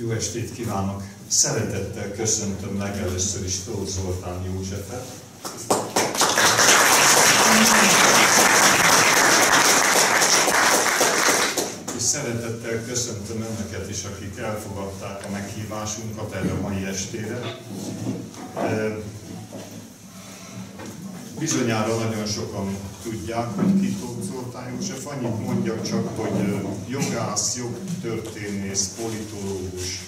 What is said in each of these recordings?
Jó estét kívánok! Szeretettel köszöntöm legelőször is Tóth Zoltán Józsefet. És szeretettel köszöntöm Önöket is, akik elfogadták a meghívásunkat erre a mai estére. Bizonyára nagyon sokan tudják, hogy ki Tóth Zoltán József. Annyit mondjak csak, hogy jogász, jogtörténész, politológus,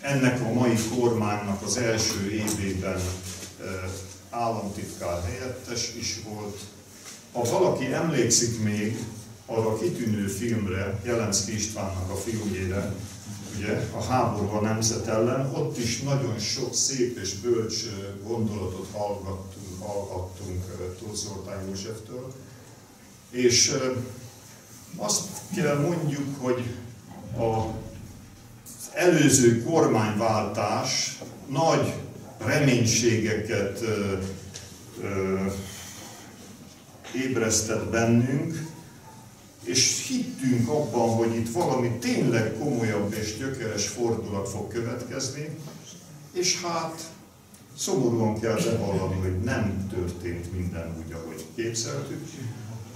ennek a mai kormánynak az első évében államtitkár helyettes is volt. Ha valaki emlékszik még arra a kitűnő filmre, Jelenszki Istvánnak a filmjére, ugye, a háború a nemzet ellen, ott is nagyon sok szép és bölcs gondolatot hallgattunk, hallgattunk Tóth Zoltán Józseftől. És azt kell mondjuk, hogy a előző kormányváltás nagy reménységeket ö, ébresztett bennünk, és hittünk abban, hogy itt valami tényleg komolyabb és gyökeres fordulat fog következni, és hát szomorúan kell bevallani, hogy nem történt minden úgy, ahogy képzeltük,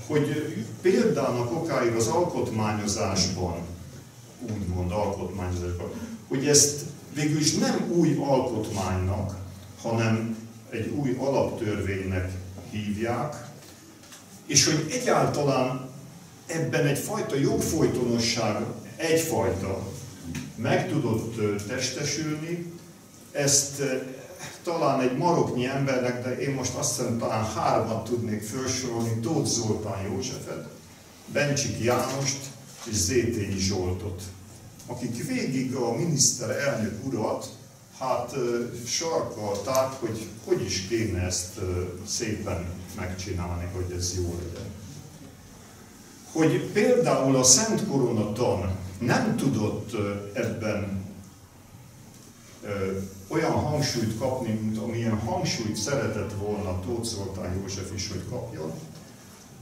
hogy példának okáig az alkotmányozásban úgymond alkotmányozásban, hogy ezt végül is nem új alkotmánynak, hanem egy új alaptörvénynek hívják, és hogy egyáltalán ebben egyfajta jogfolytonosság egyfajta meg tudott testesülni, ezt talán egy maroknyi embernek, de én most azt hiszem talán hármat tudnék felsorolni, Tóth Zoltán Józsefet, Bencsik Jánost és Zétényi Zsoltot, akik végig a miniszterelnök urat hát sarkalták, hogy hogy is kéne ezt szépen megcsinálni, hogy ez jó legyen. Hogy például a Szent Koronatan nem tudott ebben olyan hangsúlyt kapni, mint amilyen hangsúlyt szeretett volna Tóth Zoltán József is, hogy kapjon,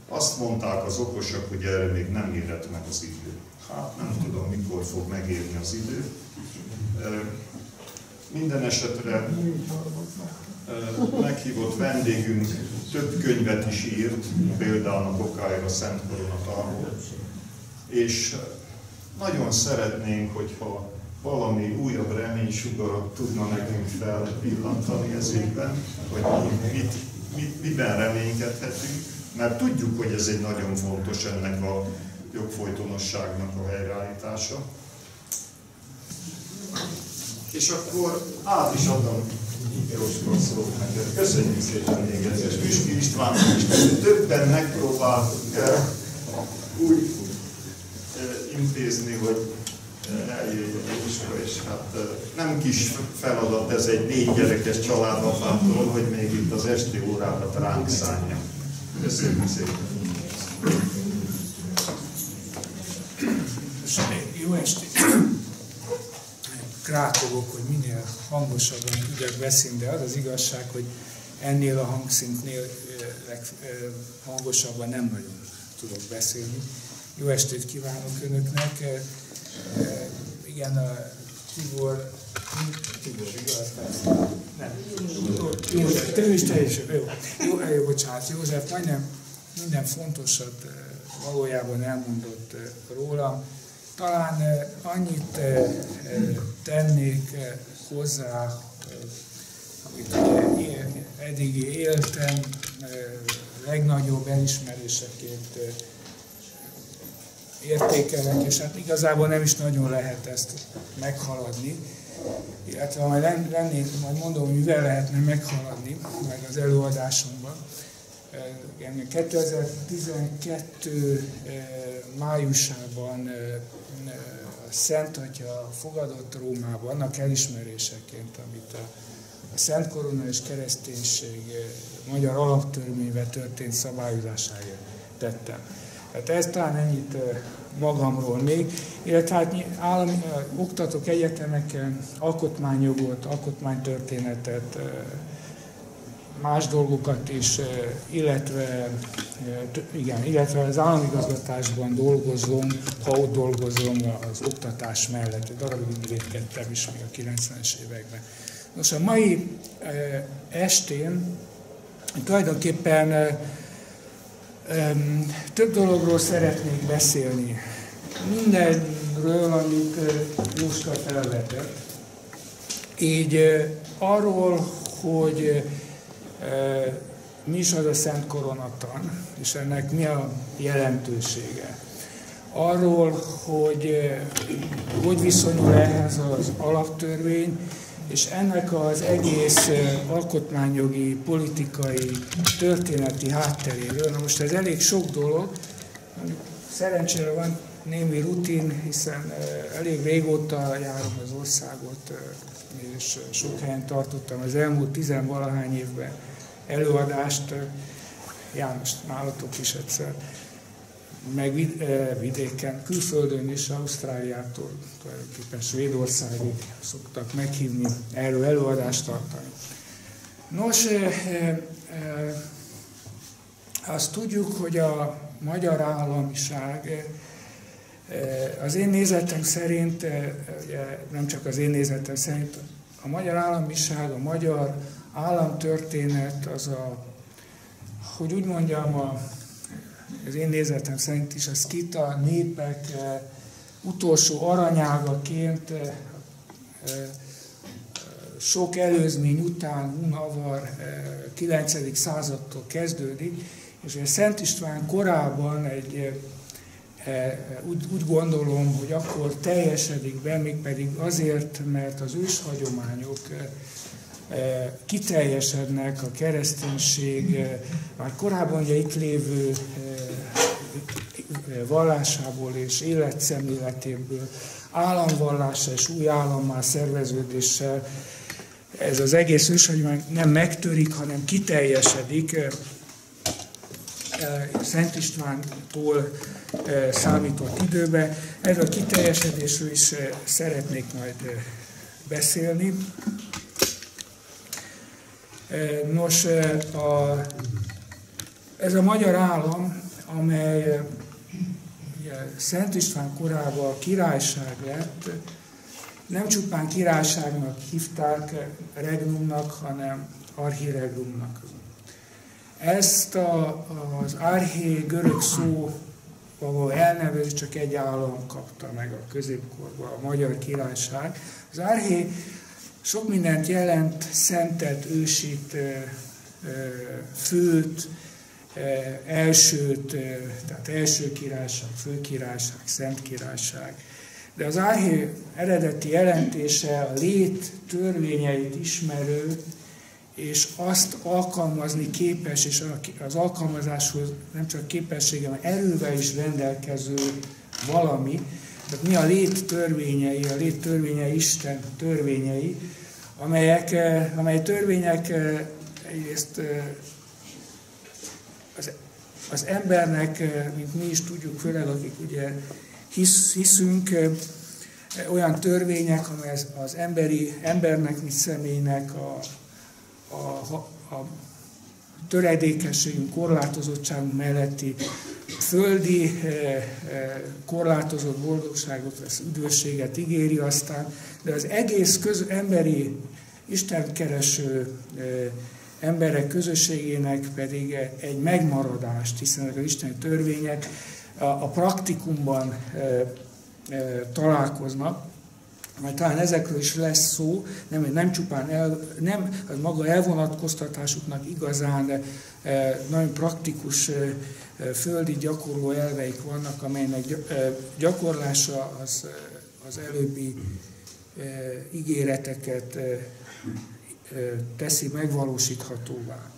azt mondták az okosak, hogy erre még nem érett meg az idő. Hát nem tudom, mikor fog megérni az idő. Minden esetre meghívott vendégünk több könyvet is írt, például a Bokája a Szent Koronatáról, és nagyon szeretnénk, hogyha valami újabb reménysugarat tudna nekünk felpillantani ez ügyben, hogy mit, mit, miben reménykedhetünk, mert tudjuk, hogy ez egy nagyon fontos ennek a jogfolytonosságnak a helyreállítása. És akkor át is adom Jóskor szót neked. Köszönjük szépen még egyszer. Püski István is többen megpróbáltuk úgy intézni, hogy eljöjjön Jóska, és hát nem kis feladat ez egy négy gyerekes családapától, hogy még itt az esti órákat ránk szánja. Köszönjük szépen! Jó estét! Krákogok, hogy minél hangosabban tudjak beszélni, de az az igazság, hogy ennél a hangszintnél hangosabban nem nagyon tudok beszélni. Jó estét kívánok Önöknek! Igen, Tibor, Tibor, igaz? Nem. Jó, te is teljesen, jó. Jó, jó, bocsánat, József, majdnem minden fontosat valójában elmondott róla. Talán annyit tennék hozzá, amit eddig éltem, legnagyobb elismeréseként értékelek, és hát igazából nem is nagyon lehet ezt meghaladni. Illetve majd lennék, majd mondom, hogy mivel lehetne meghaladni, meg az előadásomban. 2012 májusában a Szent Atya fogadott Rómában annak elismeréseként, amit a, a Szent Korona és Kereszténység magyar alaptörvényben történt szabályozásáért tettem. Hát ez talán ennyit magamról még, illetve hát állami, oktatok egyetemeken alkotmányjogot, alkotmánytörténetet, más dolgokat is, illetve, igen, illetve az államigazgatásban dolgozom, ha ott dolgozom az oktatás mellett. Egy darabig védkedtem is még a 90-es években. Nos, a mai estén tulajdonképpen több dologról szeretnék beszélni. Mindenről, amit Jóska felvetett. Így arról, hogy mi is az a Szent Koronatan, és ennek mi a jelentősége. Arról, hogy hogy viszonyul ehhez az alaptörvény, és ennek az egész alkotmányjogi, politikai, történeti hátteréről. Na most ez elég sok dolog, szerencsére van némi rutin, hiszen elég régóta járom az országot, és sok helyen tartottam az elmúlt tizenvalahány évben előadást, János nálatok is egyszer, meg vidéken, külföldön is, Ausztráliától, tulajdonképpen Svédországig szoktak meghívni erről előadást tartani. Nos, azt tudjuk, hogy a magyar államiság az én nézetem szerint, nem csak az én nézetem szerint, a magyar államiság, a magyar államtörténet az a, hogy úgy mondjam, a, az én nézetem szerint is a skita népek utolsó aranyágaként sok előzmény után, Hunavar 9. századtól kezdődik, és a Szent István korábban egy úgy, úgy gondolom, hogy akkor teljesedik be, mégpedig azért, mert az őshagyományok kiteljesednek a kereszténység már korábban ugye itt lévő vallásából és életszemléletéből, államvallása és új állammá szerveződéssel ez az egész őshagymány nem megtörik, hanem kiteljesedik. Szent Istvántól számított időbe. Erről a kiteljesedésről is szeretnék majd beszélni. Nos, a, ez a magyar állam, amely Szent István korában a királyság lett, nem csupán királyságnak hívták regnumnak, hanem archiregnumnak. Ezt a, az arché görög szó ahol elnevezés csak egy állam kapta meg a középkorban, a magyar királyság. Az arché sok mindent jelent, szentet, ősit, főt, elsőt, tehát első királyság, főkirályság, szent királyság. De az árhé eredeti jelentése a lét törvényeit ismerő, és azt alkalmazni képes, és az alkalmazáshoz nem csak képessége, hanem erővel is rendelkező valami, tehát mi a lét törvényei, a lét törvényei Isten törvényei, amelyek, amely törvények egyrészt az, az embernek, mint mi is tudjuk, főleg akik ugye hisz, hiszünk, olyan törvények, amely az, az emberi, embernek, mint személynek a, a, a töredékességünk, korlátozottságunk melletti földi korlátozott boldogságot, az üdvösséget ígéri aztán, de az egész köz, emberi istenkereső emberek közösségének pedig egy megmaradást, hiszen az isteni törvények a, a praktikumban e, e, találkoznak, majd talán ezekről is lesz szó, nem, nem csupán el, nem az maga elvonatkoztatásuknak igazán de e, nagyon praktikus e, földi gyakorló elveik vannak, amelynek gyakorlása az, az előbbi ígéreteket teszi megvalósíthatóvá.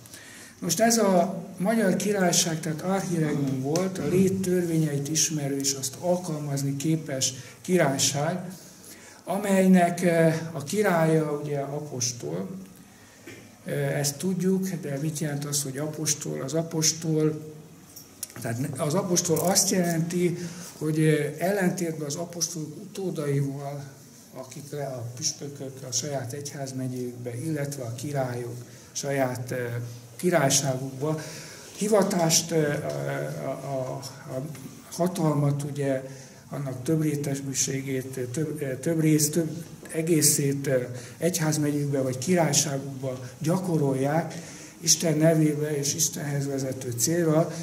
Most ez a magyar királyság, tehát archiregnum volt, a lét törvényeit ismerő és azt alkalmazni képes királyság, amelynek a királya ugye apostol, ezt tudjuk, de mit jelent az, hogy apostol? Az apostol, tehát az apostol azt jelenti, hogy ellentétben az apostolok utódaival, akik a püspökök a saját egyházmegyékbe, illetve a királyok, saját királyságukba. Hivatást, a, a, a hatalmat, ugye annak több rétesbűségét, több, több rész, több egészét egyházmegyükbe vagy királyságukba gyakorolják, Isten nevébe és Istenhez vezető célra,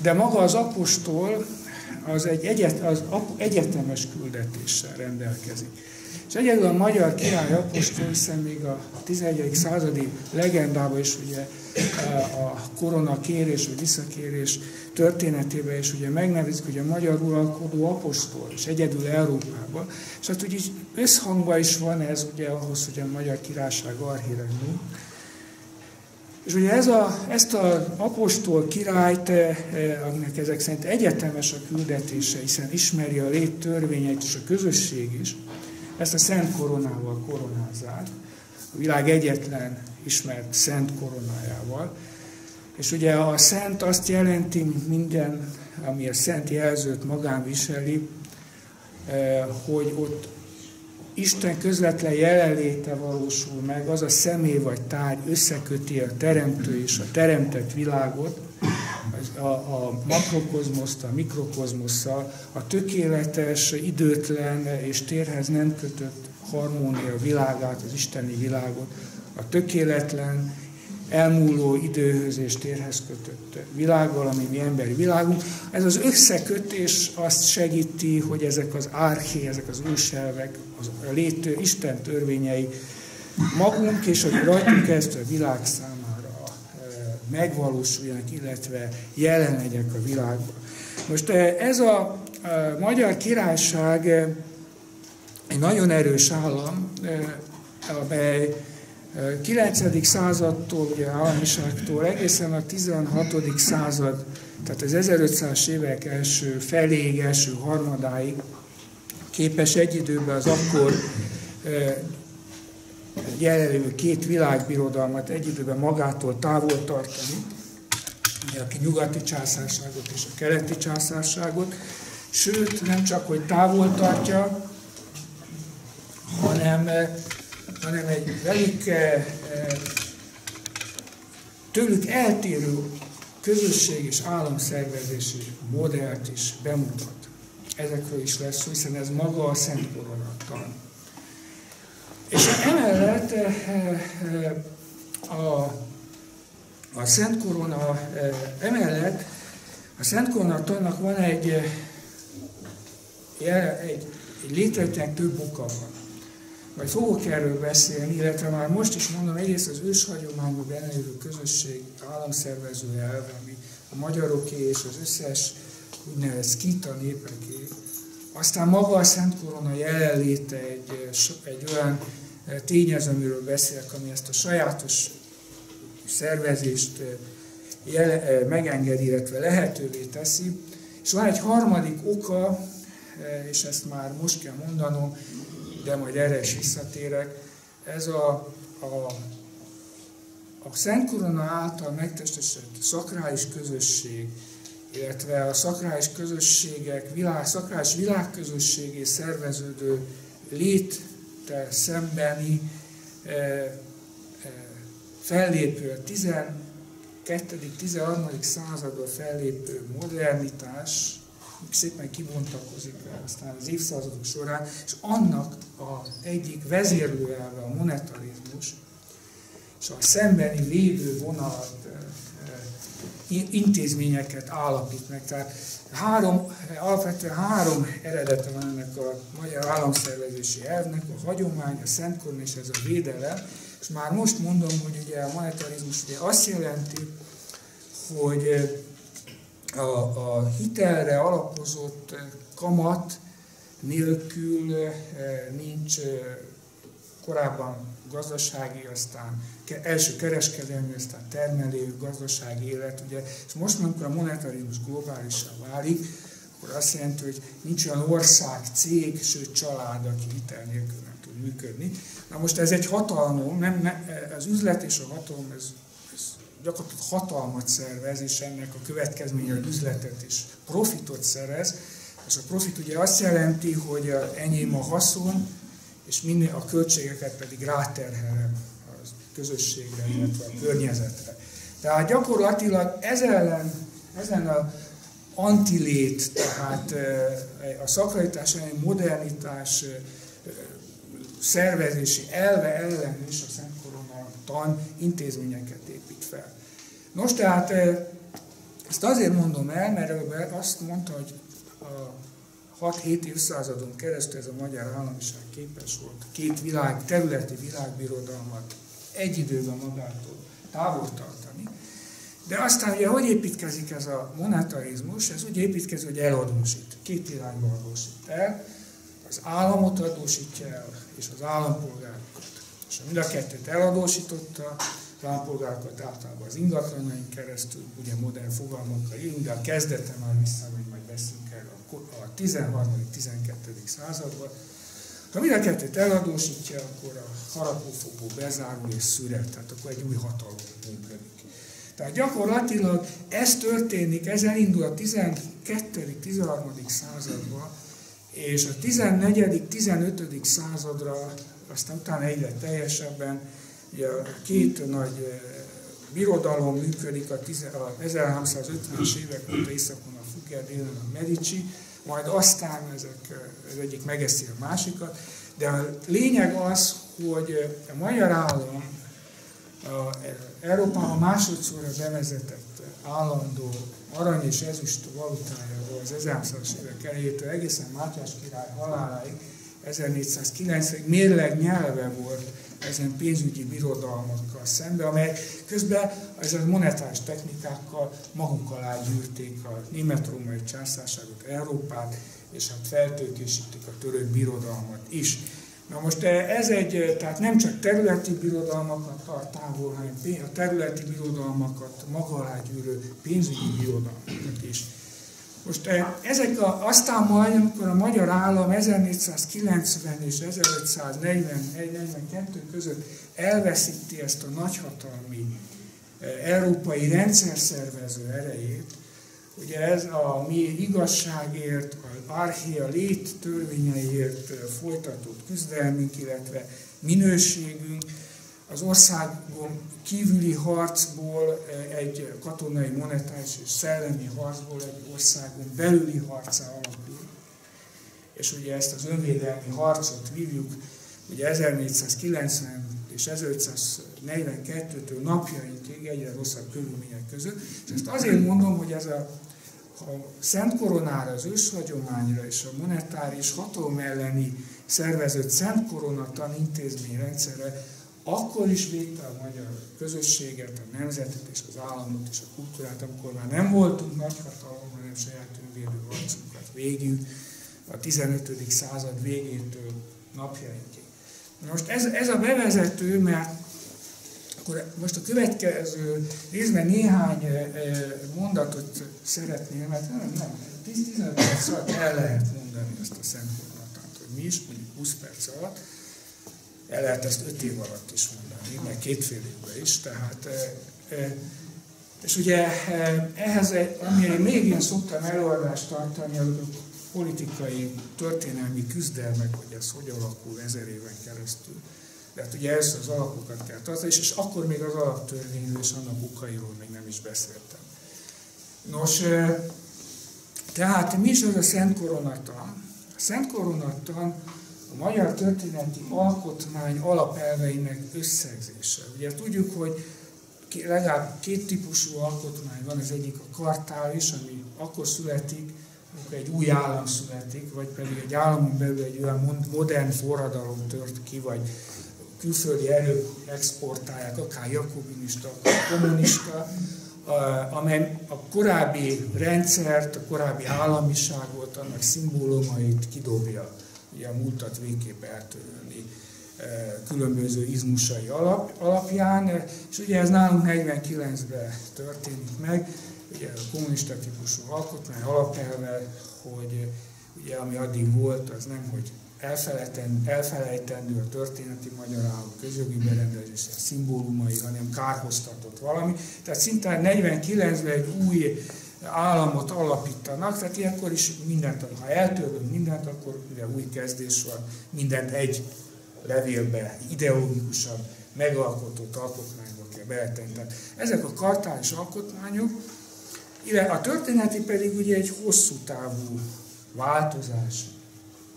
de maga az apostol az egy egyet, az egyetemes küldetéssel rendelkezik. És egyedül a magyar király apostol, hiszen még a 11. századi legendában is ugye a korona kérés vagy visszakérés történetében is ugye megnevezik, hogy a magyar uralkodó apostol, és egyedül Európában. És hát úgy összhangban is van ez ugye ahhoz, hogy a magyar királyság archíregnum. És ugye ez a, ezt az apostol királyt, eh, eh, aminek ezek szerint egyetemes a küldetése, hiszen ismeri a lét törvényeit és a közösség is, ezt a szent koronával koronázzák, a világ egyetlen ismert szent koronájával. És ugye a szent azt jelenti, minden, ami a szent jelzőt magán viseli, eh, hogy ott Isten közvetlen jelenléte valósul meg, az a személy vagy tárgy összeköti a teremtő és a teremtett világot, a, a makrokozmoszt, a mikrokozmosszal, a tökéletes, időtlen és térhez nem kötött harmónia világát, az isteni világot, a tökéletlen elmúló időhöz és térhez kötött világgal, ami mi emberi világunk. Ez az összekötés azt segíti, hogy ezek az árché, ezek az őselvek, az a létő Isten törvényei magunk és hogy rajtunk ezt a világ megvalósuljanak, illetve jelen legyek a világban. Most eh, ez a magyar királyság eh, egy nagyon erős állam, amely 9. századtól, ugye államiságtól egészen a 16. század, tehát az 1500 évek első feléig, első harmadáig képes egy időben az akkor jelenlő két világbirodalmat egy időben magától távol tartani, a nyugati császárságot és a keleti császárságot, sőt, nem csak, hogy távol tartja, hanem hanem egy velük eh, tőlük eltérő közösség és államszervezési modellt is bemutat. Ezekről is lesz hiszen ez maga a Szent Koronattal. És emellett a, a Szent Korona, emellett a Szent Koronatannak van egy, egy, egy létrejöttnek több oka van. Majd fogok erről beszélni, illetve már most is mondom, egyrészt az őshagyományban benne lévő közösség államszervező elv, ami a magyaroké és az összes úgynevezett skita népeké, aztán maga a Szent Korona jelenléte egy, egy olyan tényező, amiről beszélek, ami ezt a sajátos szervezést jele, megengedi, illetve lehetővé teszi. És van egy harmadik oka, és ezt már most kell mondanom, de majd erre is visszatérek. Ez a, a, a Szent Korona által megtestesített szakrális közösség, illetve a szakrális közösségek, világ, szakrális világközösségé szerveződő léttel szembeni fellépő, a 12.-13. században fellépő modernitás, szépen kibontakozik aztán az évszázadok során, és annak az egyik vezérlőelve a monetarizmus, és a szembeni védő vonalat, intézményeket állapít meg. Tehát három, alapvetően három eredete van ennek a magyar államszervezési elvnek, a hagyomány, a szentkorn és ez a védelem. És már most mondom, hogy ugye a monetarizmus ugye azt jelenti, hogy a, a hitelre alapozott eh, kamat nélkül eh, nincs eh, korábban gazdasági, aztán első kereskedelmi, aztán termelő, gazdasági élet, ugye, és most, amikor a monetarizmus globálisá válik, akkor azt jelenti, hogy nincs olyan ország, cég, sőt család, aki hitel nélkül nem tud működni. Na most ez egy hatalom, nem, nem, az üzlet és a hatalom, ez gyakorlatilag hatalmat szervez, és ennek a következménye, hogy üzletet és profitot szerez. És a profit ugye azt jelenti, hogy enyém a haszon, és minél a költségeket pedig ráterhelem az közösségre, illetve a környezetre. Tehát gyakorlatilag ez ellen, ezen a antilét, tehát a szakralitás elleni modernitás szervezési elve ellen is a Szent Korona tan intézményeket épít fel. Nos, tehát ezt azért mondom el, mert azt mondta, hogy a 6-7 évszázadon keresztül ez a magyar államiság képes volt két világ, területi világbirodalmat egy időben magától távol tartani. De aztán ugye hogy építkezik ez a monetarizmus? Ez úgy építkezik, hogy eladósít, két irányba adósít el. Az államot adósítja el, és az állampolgárokat. És mind a kettőt eladósította, az állampolgárokat általában az ingatlanaink keresztül, ugye modern fogalmakkal írunk, de a kezdete már visszamegy, majd beszélünk a 13.-12. században. Ha mind a kettőt eladósítja, akkor a harapófogó bezárul és szüret, tehát akkor egy új hatalom működik. Tehát gyakorlatilag ez történik, ez elindul a 12.-13. században, és a 14.-15. századra, aztán utána egyre teljesebben, ugye a két nagy eh, birodalom működik a 1350-es évek óta északon a Fugger, délen a Medici, majd aztán ezek, az egyik megeszi a másikat, de a lényeg az, hogy a magyar állam a Európában másodszorra bevezetett állandó arany és ezüst valutájáról az 1300-as évek elejétől egészen Mátyás király haláláig 1490-ig mérleg nyelve volt ezen pénzügyi birodalmakkal szemben, amelyek közben ez a monetáris technikákkal maguk alá gyűrték a német-római császárságot, Európát, és hát feltőkésítik a török birodalmat is. Na most eh, ez egy, eh, tehát nem csak területi birodalmakat tart távol, hanem a területi birodalmakat maga alá gyűrő pénzügyi birodalmakat is. Most eh, ezek a, aztán majd, amikor a magyar állam 1490 és 1541-42 között elveszíti ezt a nagyhatalmi európai rendszerszervező erejét, Ugye ez a mi igazságért, az árhia lét törvényeiért folytatott küzdelmünk, illetve minőségünk, az országon kívüli harcból egy katonai, monetáris és szellemi harcból egy országon belüli harcá alapul. És ugye ezt az önvédelmi harcot vívjuk, ugye 1490 és 1542-től napjainkig egyre rosszabb körülmények között. És ezt azért mondom, hogy ez a a Szent Koronára, az őshagyományra és a monetáris hatalom elleni szervezett Szent Koronatan intézményrendszerre akkor is védte a magyar közösséget, a nemzetet és az államot és a kultúrát, amikor már nem voltunk nagyhatalom, hanem saját önvédő harcunkat végül a 15. század végétől napjainkig. Most ez, ez a bevezető, mert akkor most a következő részben néhány mondatot szeretném, mert nem, nem 10-15 perc alatt el lehet mondani ezt a Szent hogy mi is, mondjuk 20 perc alatt, el lehet ezt 5 év alatt is mondani, meg kétfél évben is, tehát és ugye ehhez, amire még én szoktam előadást tartani, a politikai, történelmi küzdelmek, hogy ez hogy alakul ezer éven keresztül. De hát ugye ezt az alapokat kell tartani, és, és akkor még az alaptörvényről és annak okairól még nem is beszéltem. Nos, tehát mi is az a Szent Koronatan? A Szent Koronatan a magyar történeti alkotmány alapelveinek összegzése. Ugye tudjuk, hogy legalább két típusú alkotmány van, az egyik a kartális, ami akkor születik, amikor egy új állam születik, vagy pedig egy államon belül egy olyan modern forradalom tört ki, vagy külföldi erők exportálják, akár jakobinista, akár kommunista, amely a korábbi rendszert, a korábbi államiságot, annak szimbólumait kidobja, ugye a múltat végképp eltörölni különböző izmusai alap, alapján, és ugye ez nálunk 49-ben történik meg, ugye a kommunista típusú alkotmány alapelve, hogy ugye ami addig volt, az nem, hogy elfelejtendő a történeti magyar állam közjogi berendezése szimbólumai, hanem kárhoztatott valami. Tehát szinte 49-ben egy új államot alapítanak, tehát ilyenkor is mindent, ha eltörlünk mindent, akkor ugye új kezdés van, mindent egy levélbe ideológikusan megalkotott alkotmányba kell beletenni. Tehát ezek a kartális alkotmányok, a történeti pedig ugye egy hosszú távú változás,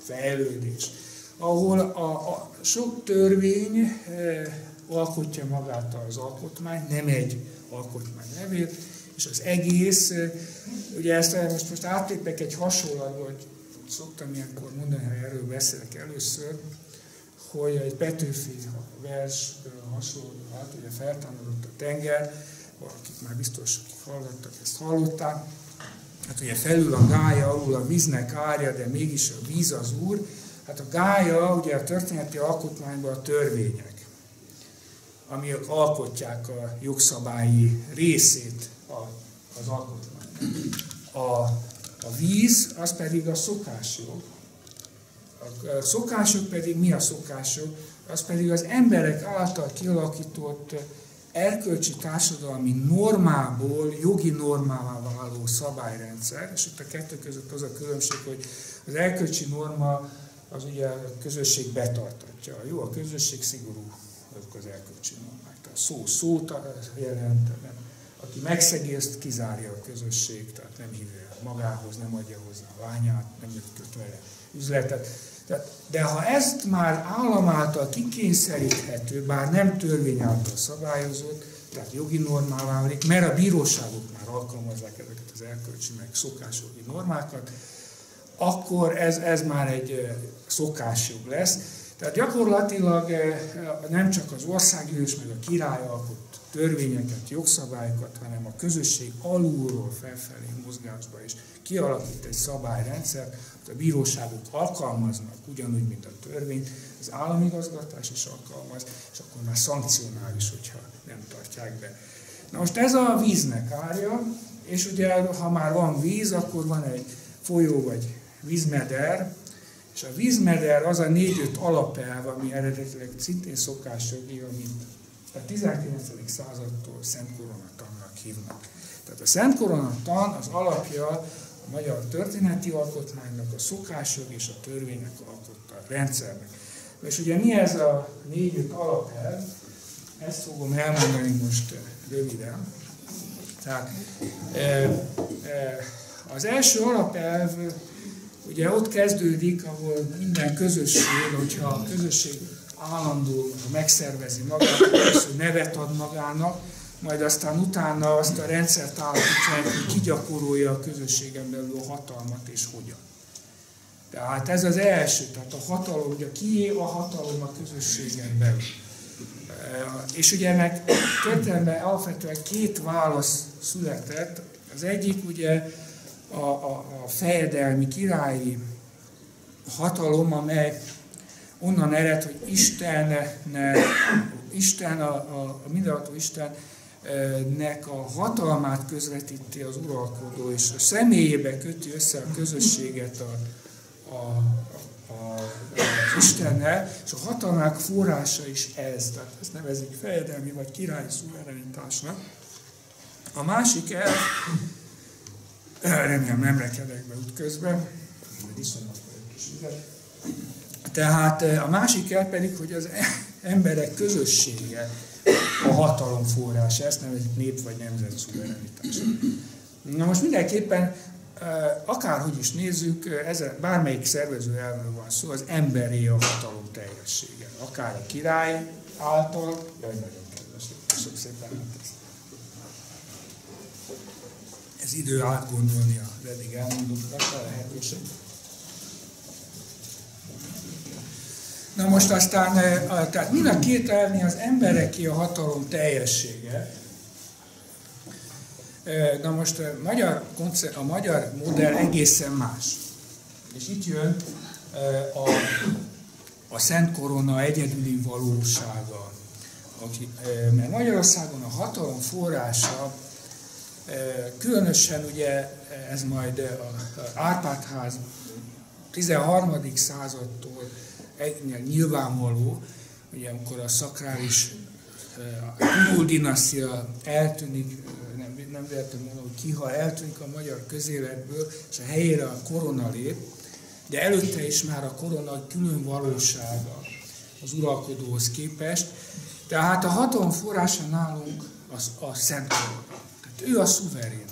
fejlődés, ahol a, a sok törvény e, alkotja magát az alkotmány, nem egy alkotmány nevét, és az egész, eh, ugye ezt eh, most, most átlépek egy hasonlatba, hogy szoktam ilyenkor mondani, ha erről beszélek először, hogy egy Petőfi vers hasonló, hát ugye feltámadott a tenger, akik már biztos hallgattak, ezt hallották, hát ugye felül a gája, alul a víznek árja, de mégis a víz az úr, hát a gája ugye a történeti alkotmányban a törvények, amik alkotják a jogszabályi részét az alkotmány. A, a víz, az pedig a szokásjog. A szokások pedig mi a szokások? Az pedig az emberek által kialakított erkölcsi társadalmi normából jogi normává váló szabályrendszer, és itt a kettő között az a különbség, hogy az erkölcsi norma az ugye a közösség betartatja. Jó, a közösség szigorú azok az erkölcsi normák. Tehát szó szót jelent, nem aki megszegi, ezt kizárja a közösség, tehát nem hívja magához, nem adja hozzá a lányát, nem köt vele üzletet. Tehát, de ha ezt már állam által kikényszeríthető, bár nem törvény által szabályozott, tehát jogi normává válik, mert a bíróságok már alkalmazzák ezeket az erkölcsi meg szokásjogi normákat, akkor ez, ez már egy szokásjog lesz. Tehát gyakorlatilag nem csak az országgyűlés meg a király alkot törvényeket, jogszabályokat, hanem a közösség alulról felfelé mozgásba is kialakít egy szabályrendszer, a bíróságok alkalmaznak ugyanúgy, mint a törvény, az államigazgatás is alkalmaz, és akkor már szankcionál hogyha nem tartják be. Na most ez a víznek árja, és ugye ha már van víz, akkor van egy folyó vagy vízmeder, és a vízmeder az a négy-öt alapelv, ami eredetileg szintén szokásjogi, amit a 19. századtól Szent Koronatannak hívnak. Tehát a Szent Koronatan az alapja a magyar történeti alkotmánynak, a szokásjog és a törvények alkotta rendszernek. És ugye mi ez a négy-öt alapelv? Ezt fogom elmondani most eh, röviden. Tehát eh, eh, az első alapelv ugye ott kezdődik, ahol minden közösség, hogyha a közösség állandó megszervezi magát, hogy nevet ad magának, majd aztán utána azt a rendszert állapítják, hogy ki gyakorolja a közösségen belül a hatalmat és hogyan. Tehát ez az első, tehát a hatalom, ugye kié a hatalom a közösségen belül. És ugye ennek történelemben alapvetően két válasz született. Az egyik ugye a, a, a fejedelmi királyi hatalom, amely onnan ered, hogy Isten, Isten a, a, a mindenható Istennek a hatalmát közvetíti az uralkodó, és a személyébe köti össze a közösséget a, a, a, az Istennel, és a hatalmák forrása is ez, tehát ezt nevezik fejedelmi vagy királyi szuverenitásnak. A másik el, remélem nem rekedek be útközben. Tehát a másik el pedig, hogy az emberek közössége a hatalom forrása, ezt nevezik nép vagy nemzet szuverenitás. Na most mindenképpen, akárhogy is nézzük, ezen, bármelyik szervező elvről van szó, az emberé a hatalom teljessége. Akár a király által, jaj, nagyon kedves, köszönöm szépen. Ez idő átgondolni az eddig elmondottakat, a lehetőség. Na most aztán, tehát mind a két elvni az embereké a hatalom teljessége. Na most a magyar, a magyar modell egészen más. És itt jön a, a Szent Korona egyedüli valósága. Mert Magyarországon a hatalom forrása, különösen ugye ez majd Árpádház 13. századtól egynél nyilvánvaló, hogy amikor a szakrális Kurul dinasztia eltűnik, nem, nem véletlenül mondom, hogy kihal, eltűnik a magyar közéletből, és a helyére a korona lép, de előtte is már a korona külön valósága az uralkodóhoz képest, Tehát a hatalom forrása nálunk az a Szent Korona. Tehát ő a szuverén.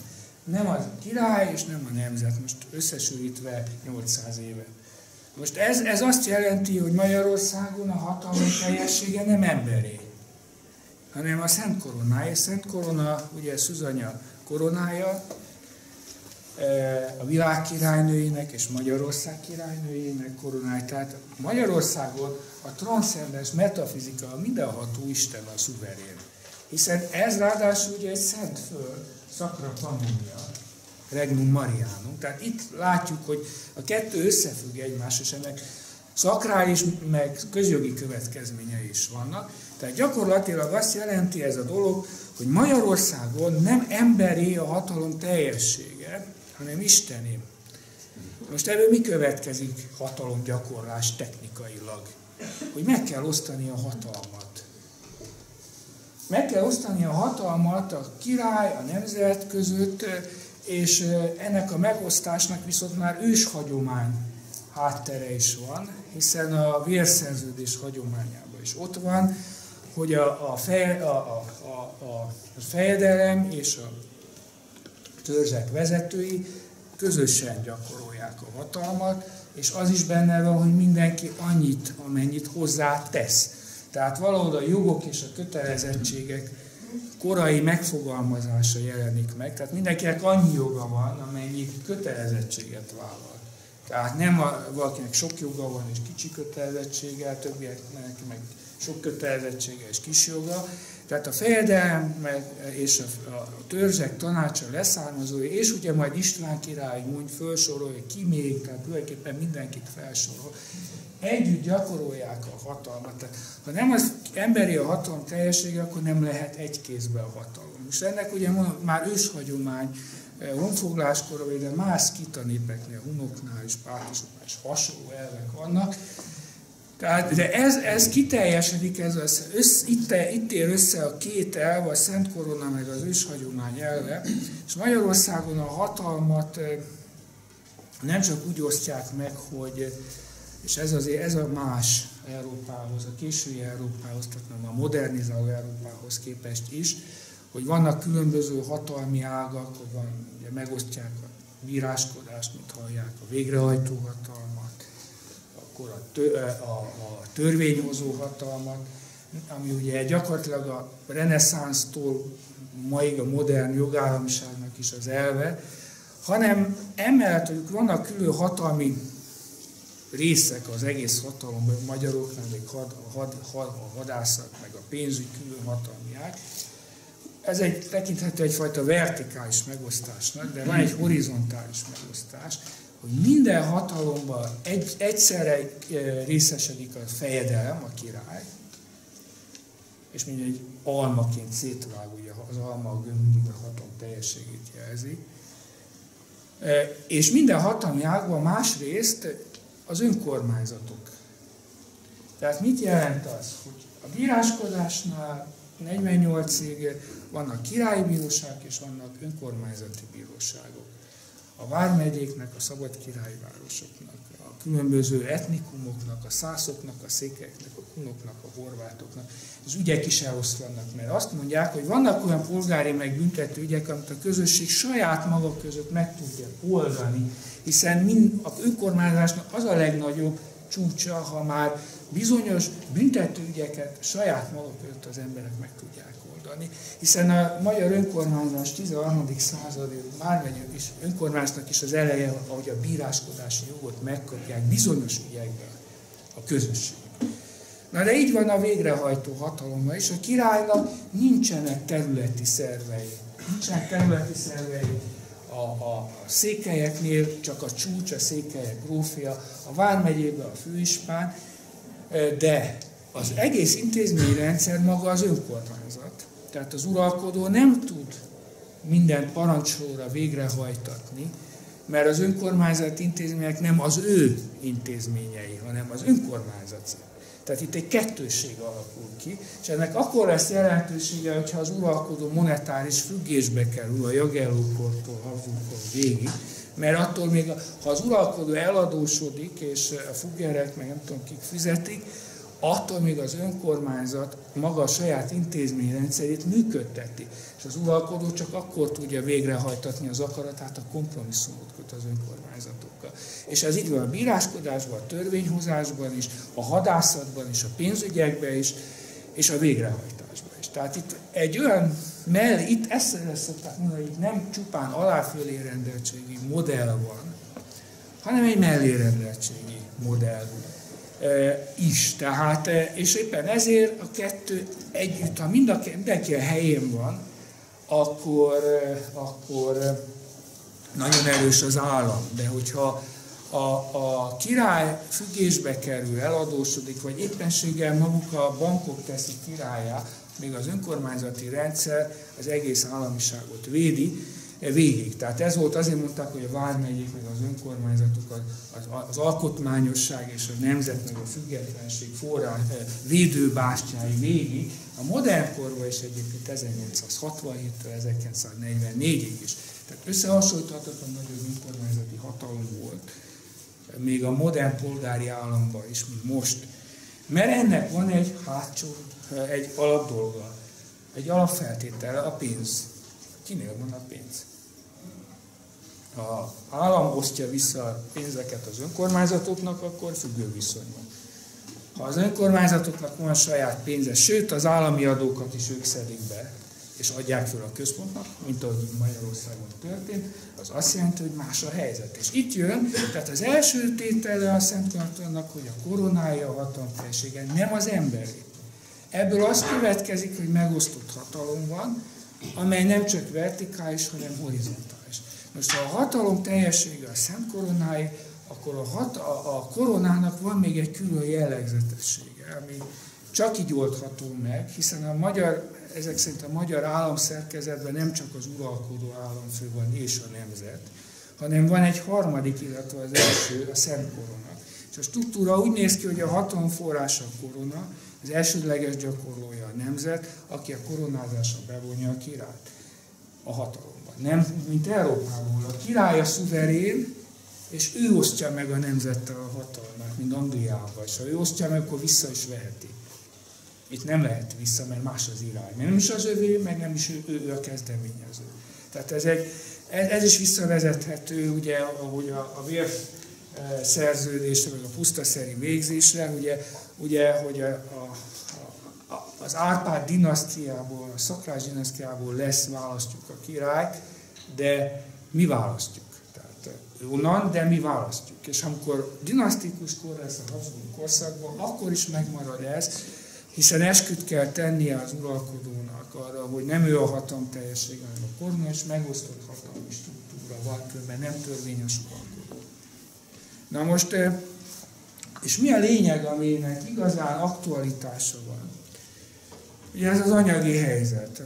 Nem a király és nem a nemzet, most összesülítve 800 éve. Most ez, ez azt jelenti, hogy Magyarországon a hatalom teljessége nem emberé, hanem a Szent Koronája. Szent Korona, ugye Szuzanya koronája, a világ királynőjének és Magyarország királynőjének koronája. Tehát Magyarországon a transzcendens metafizika, a mindenható Isten a szuverén. Hiszen ez ráadásul ugye egy szent föld, szakra tanulja, regnum marianum. Tehát itt látjuk, hogy a kettő összefügg egymás, és ennek szakrális, meg közjogi következményei is vannak. Tehát gyakorlatilag azt jelenti ez a dolog, hogy Magyarországon nem emberé a hatalom teljessége, hanem Istené. Most ebből mi következik hatalomgyakorlás technikailag? Hogy meg kell osztani a hatalmat. Meg kell osztani a hatalmat a király, a nemzet között, és ennek a megosztásnak viszont már őshagyomány háttere is van, hiszen a vérszerződés hagyományában is ott van, hogy a, a, fej, a, a, a, a fejedelem és a törzsek vezetői közösen gyakorolják a hatalmat, és az is benne van, hogy mindenki annyit, amennyit hozzá tesz. Tehát valahol a jogok és a kötelezettségek korai megfogalmazása jelenik meg, tehát mindenkinek annyi joga van, amennyi kötelezettséget vállal. Tehát nem a, valakinek sok joga van és kicsi kötelezettsége, többieknek meg sok kötelezettsége és kis joga. Tehát a fejedelem és a, a törzsek tanácsa leszármazói, és ugye majd István király mondj, felsorolja ki még, tehát tulajdonképpen mindenkit felsorol, együtt gyakorolják a hatalmat. Tehát, ha nem az emberi a hatalom teljessége, akkor nem lehet egy kézbe a hatalom. És ennek ugye már őshagyomány, eh, honfogláskor, de más kita népeknél, hunoknál és pártosoknál is hasonló elvek vannak. Tehát, de ez, ez kiteljesedik, ez az, össz, itt, itt ér össze a két elv, a Szent Korona meg az őshagyomány elve, és Magyarországon a hatalmat eh, nem csak úgy osztják meg, hogy és ez, azért, ez a más Európához, a késői Európához, tehát nem a modernizáló Európához képest is, hogy vannak különböző hatalmi ágak, hogy van, ugye megosztják a bíráskodást, mint hallják, a végrehajtó hatalmat, akkor a, tő, a, a törvényhozó hatalmat, ami ugye gyakorlatilag a reneszánsztól maig a modern jogállamiságnak is az elve, hanem emellett, hogy vannak külön hatalmi részek az egész hatalomban, a magyaroknál, még had, a, had, had, a hadászat, meg a pénzügy külön hatalmiák. Ez egy tekinthető egyfajta vertikális megosztásnak, de van egy horizontális megosztás, hogy minden hatalomban egy, egyszerre eh, részesedik a fejedelem, a király, és mint egy almaként szétvág, ugye az alma a gömb a hatalom teljességét jelzi. Eh, és minden hatalmi ágban másrészt az önkormányzatok. Tehát mit jelent az, hogy a bíráskodásnál 48-ig vannak királyi bíróságok és vannak önkormányzati bíróságok. A vármegyéknek, a szabad királyvárosoknak, különböző etnikumoknak, a szászoknak, a székeknek, a kunoknak, a horvátoknak. Az ügyek is eloszlanak, mert azt mondják, hogy vannak olyan polgári meg büntető ügyek, amit a közösség saját maga között meg tudja oldani, hiszen mind, a önkormányzásnak az a legnagyobb csúcsa, ha már bizonyos büntetőügyeket saját maga között az emberek meg tudják oldani. Hiszen a magyar önkormányzás 13. századi bármelyik is önkormányzatnak is az eleje, ahogy a bíráskodási jogot megkapják bizonyos ügyekben a közösség. Na de így van a végrehajtó hatalommal is. A királynak nincsenek területi szervei. Nincsenek területi szervei a, a székelyeknél csak a csúcs, a székelyek grófia, a Vármegyében a főispán, de az egész intézményrendszer maga az önkormányzat. Tehát az uralkodó nem tud minden parancsóra végrehajtatni, mert az önkormányzat intézmények nem az ő intézményei, hanem az önkormányzat. Tehát itt egy kettősség alakul ki, és ennek akkor lesz jelentősége, hogyha az uralkodó monetáris függésbe kerül a Jagellókortól, Habsburgtól végig, mert attól még, ha az uralkodó eladósodik, és a fuggerek, meg nem tudom kik fizetik, attól még az önkormányzat maga a saját intézményrendszerét működteti. És az uralkodó csak akkor tudja végrehajtatni az akaratát, a kompromisszumot köt az önkormányzatokkal. És ez így van a bíráskodásban, a törvényhozásban is, a hadászatban is, a pénzügyekben is, és a végrehajtásban is. Tehát itt egy olyan mell, itt ezt szokták mondani, hogy nem csupán aláfölé rendeltségi modell van, hanem egy mellérendeltségi modell is. Tehát, és éppen ezért a kettő együtt, ha mind a, mindenki a helyén van, akkor, akkor nagyon erős az állam. De hogyha a, a király függésbe kerül, eladósodik, vagy éppenséggel maguk a bankok teszik királyá, még az önkormányzati rendszer az egész államiságot védi, végig. Tehát ez volt, azért mondták, hogy a vármegyék, meg az önkormányzatok az, az, az alkotmányosság és a nemzet, meg a függetlenség forrás, e, védőbástyái végig. A modern korban is egyébként 1967-től 1944-ig is. Tehát összehasonlíthatatlan nagyobb önkormányzati hatalom volt, még a modern polgári államban is, mint most. Mert ennek van egy hátsó, egy alapdolga, egy alapfeltétele, a pénz. Kinél van a pénz? Ha állam osztja vissza a pénzeket az önkormányzatoknak, akkor függő viszonyban. Ha az önkormányzatoknak van saját pénze, sőt az állami adókat is ők szedik be, és adják fel a központnak, mint ahogy Magyarországon történt, az azt jelenti, hogy más a helyzet. És itt jön, tehát az első tétele a Szent annak, hogy a koronája a hatalomtelsége, nem az emberi. Ebből az következik, hogy megosztott hatalom van, amely nem csak vertikális, hanem horizontális. Most ha a hatalom teljessége a szent koronái, akkor a, hat, a, a koronának van még egy külön jellegzetessége, ami csak így oldható meg, hiszen a magyar, ezek szerint a magyar államszerkezetben nem csak az uralkodó államfő van és a nemzet, hanem van egy harmadik, illetve az első, a szent korona. És a struktúra úgy néz ki, hogy a hatalom forrása a korona, az elsődleges gyakorlója a nemzet, aki a koronázásra bevonja a királyt a hatalomban. Nem, mint Európában. A király a szuverén, és ő osztja meg a nemzettel a hatalmát, mint Angliában. És ha ő osztja meg, akkor vissza is veheti. Itt nem lehet vissza, mert más az irány. Mert nem is az övé, meg nem is ő, ő, a kezdeményező. Tehát ez, egy, ez, ez is visszavezethető, ugye, ahogy a, a vér szerződésre, vagy a pusztaszeri végzésre, ugye, ugye hogy a, a, az Árpád dinasztiából, a Szakrás dinasztiából lesz, választjuk a királyt, de mi választjuk. Tehát onnan, de mi választjuk. És amikor dinasztikus kor lesz a Habsburg korszakban, akkor is megmarad ez, hiszen esküt kell tennie az uralkodónak arra, hogy nem ő a hatalom teljessége, hanem a kormány, és megosztott hatalmi struktúra van, különben nem törvényes uralkodó. Na most, és mi a lényeg, aminek igazán aktualitása van? Ugye ez az anyagi helyzet.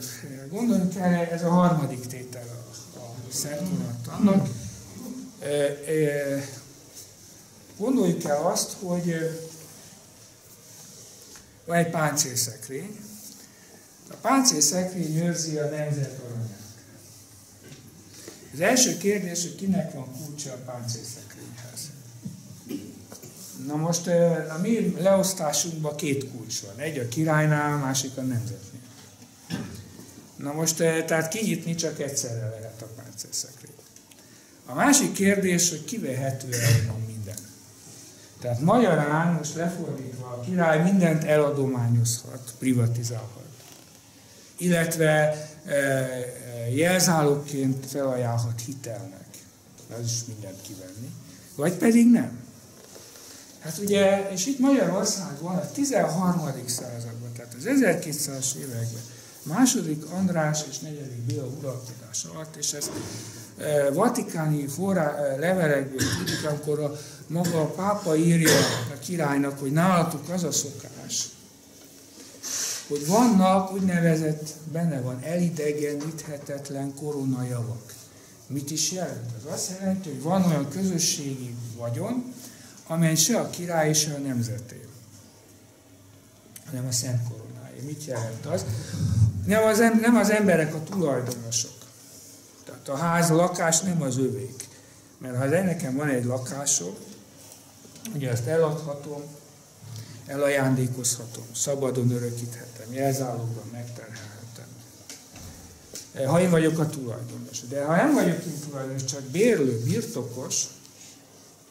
Gondoljunk el, ez a harmadik tétel a, a Szent Annak. Gondoljuk el azt, hogy van egy páncélszekrény. A páncélszekrény őrzi a nemzet aranyát. Az első kérdés, hogy kinek van kulcsa a páncélszekrényhez. Na most a mi leosztásunkban két kulcs van. Egy a királynál, másik a nemzetnél. Na most tehát kinyitni csak egyszerre lehet a páncélszekrényt. A másik kérdés, hogy kivehető el minden. Tehát magyarán, most lefordítva, a király mindent eladományozhat, privatizálhat. Illetve jelzálogként felajánlhat hitelnek. Az is mindent kivenni. Vagy pedig nem. Hát ugye, és itt Magyarországon a 13. században, tehát az 1200-as években, második András és negyedik Béla uralkodás alatt, és ez e, vatikáni forrá, e, levelekből tudjuk, amikor a, maga a pápa írja a királynak, hogy nálatok az a szokás, hogy vannak úgynevezett, benne van elidegeníthetetlen koronajavak. Mit is jelent? Az azt jelenti, hogy van olyan közösségi vagyon, amely se a király, se a nemzeté, hanem a szent koronája. Mit jelent az? Nem az, nem az emberek a tulajdonosok. Tehát a ház, a lakás nem az övék. Mert ha nekem van egy lakásom, ugye ezt eladhatom, elajándékozhatom, szabadon örökíthetem, jelzálogban megterhelhetem. Ha én vagyok a tulajdonos. De ha nem vagyok én tulajdonos, csak bérlő, birtokos,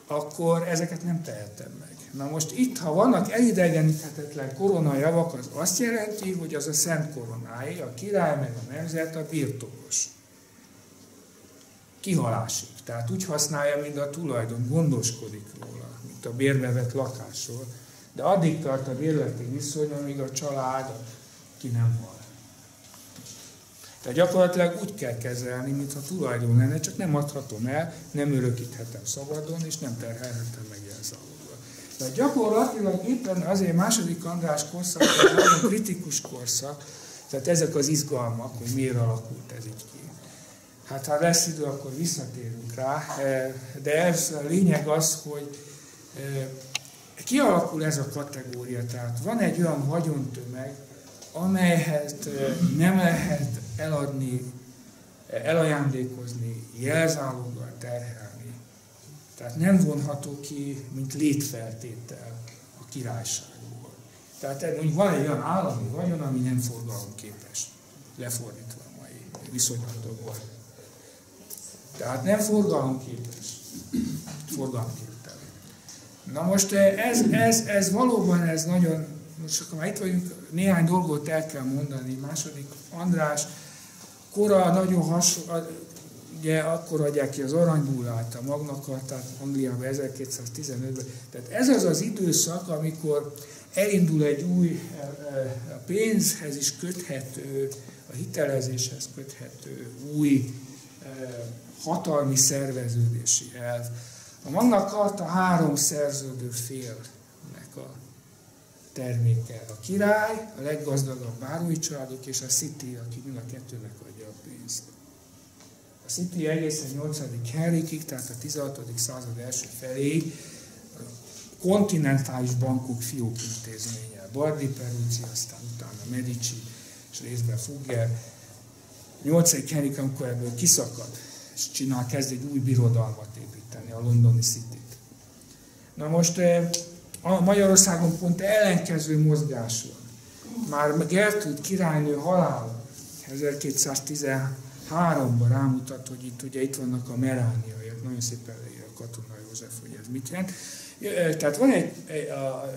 akkor ezeket nem tehetem meg. Na most itt, ha vannak elidegeníthetetlen koronajavak, az azt jelenti, hogy az a szent koronáé, a király meg a nemzet a birtokos. Kihalásig. Tehát úgy használja, mint a tulajdon, gondoskodik róla, mint a bérbevet lakásról. De addig tart a bérleti viszony, amíg a család ki nem hal. Tehát gyakorlatilag úgy kell kezelni, mintha tulajdon lenne, csak nem adhatom el, nem örökíthetem szabadon, és nem terhelhetem meg jelzáloggal. Tehát gyakorlatilag éppen azért második András korszak, egy nagyon kritikus korszak, tehát ezek az izgalmak, hogy miért alakult ez így ki. Hát ha lesz idő, akkor visszatérünk rá, de ez a lényeg az, hogy kialakul ez a kategória, tehát van egy olyan vagyontömeg, amelyhez nem lehet eladni, elajándékozni, jelzáloggal terhelni. Tehát nem vonható ki, mint létfeltétel a királyságból. Tehát mondjuk van egy olyan állami vagyon, ami nem forgalomképes, lefordítva a mai viszonylatokban. Tehát nem forgalomképes, forgalomképtelen. Na most ez, ez, ez valóban ez nagyon, most akkor már itt vagyunk, néhány dolgot el kell mondani. Második, András kora nagyon hasonló, ugye akkor adják ki az aranybullát, a magnakartát Angliában 1215-ben. Tehát ez az az időszak, amikor elindul egy új, a pénzhez is köthető, a hitelezéshez köthető új hatalmi szerveződési elv. A Magna Carta három szerződő félnek a terméke. A király, a leggazdagabb bárói családok és a City, mind a kettőnek a. A City egészen 8. Henrikig, tehát a 16. század első felé kontinentális bankok fiókintézménye. Bardi Peruzzi, aztán utána Medici, és részben Fugger. 8. Henrik, amikor ebből kiszakad, és csinál, kezd egy új birodalmat építeni, a londoni City-t. Na most a Magyarországon pont ellenkező mozgás van. Már Gertrud királynő halála 1213-ban rámutat, hogy itt ugye itt vannak a merániaiak, nagyon szépen leír a Katona József, hogy ez mit jelent. Tehát van egy, a, a,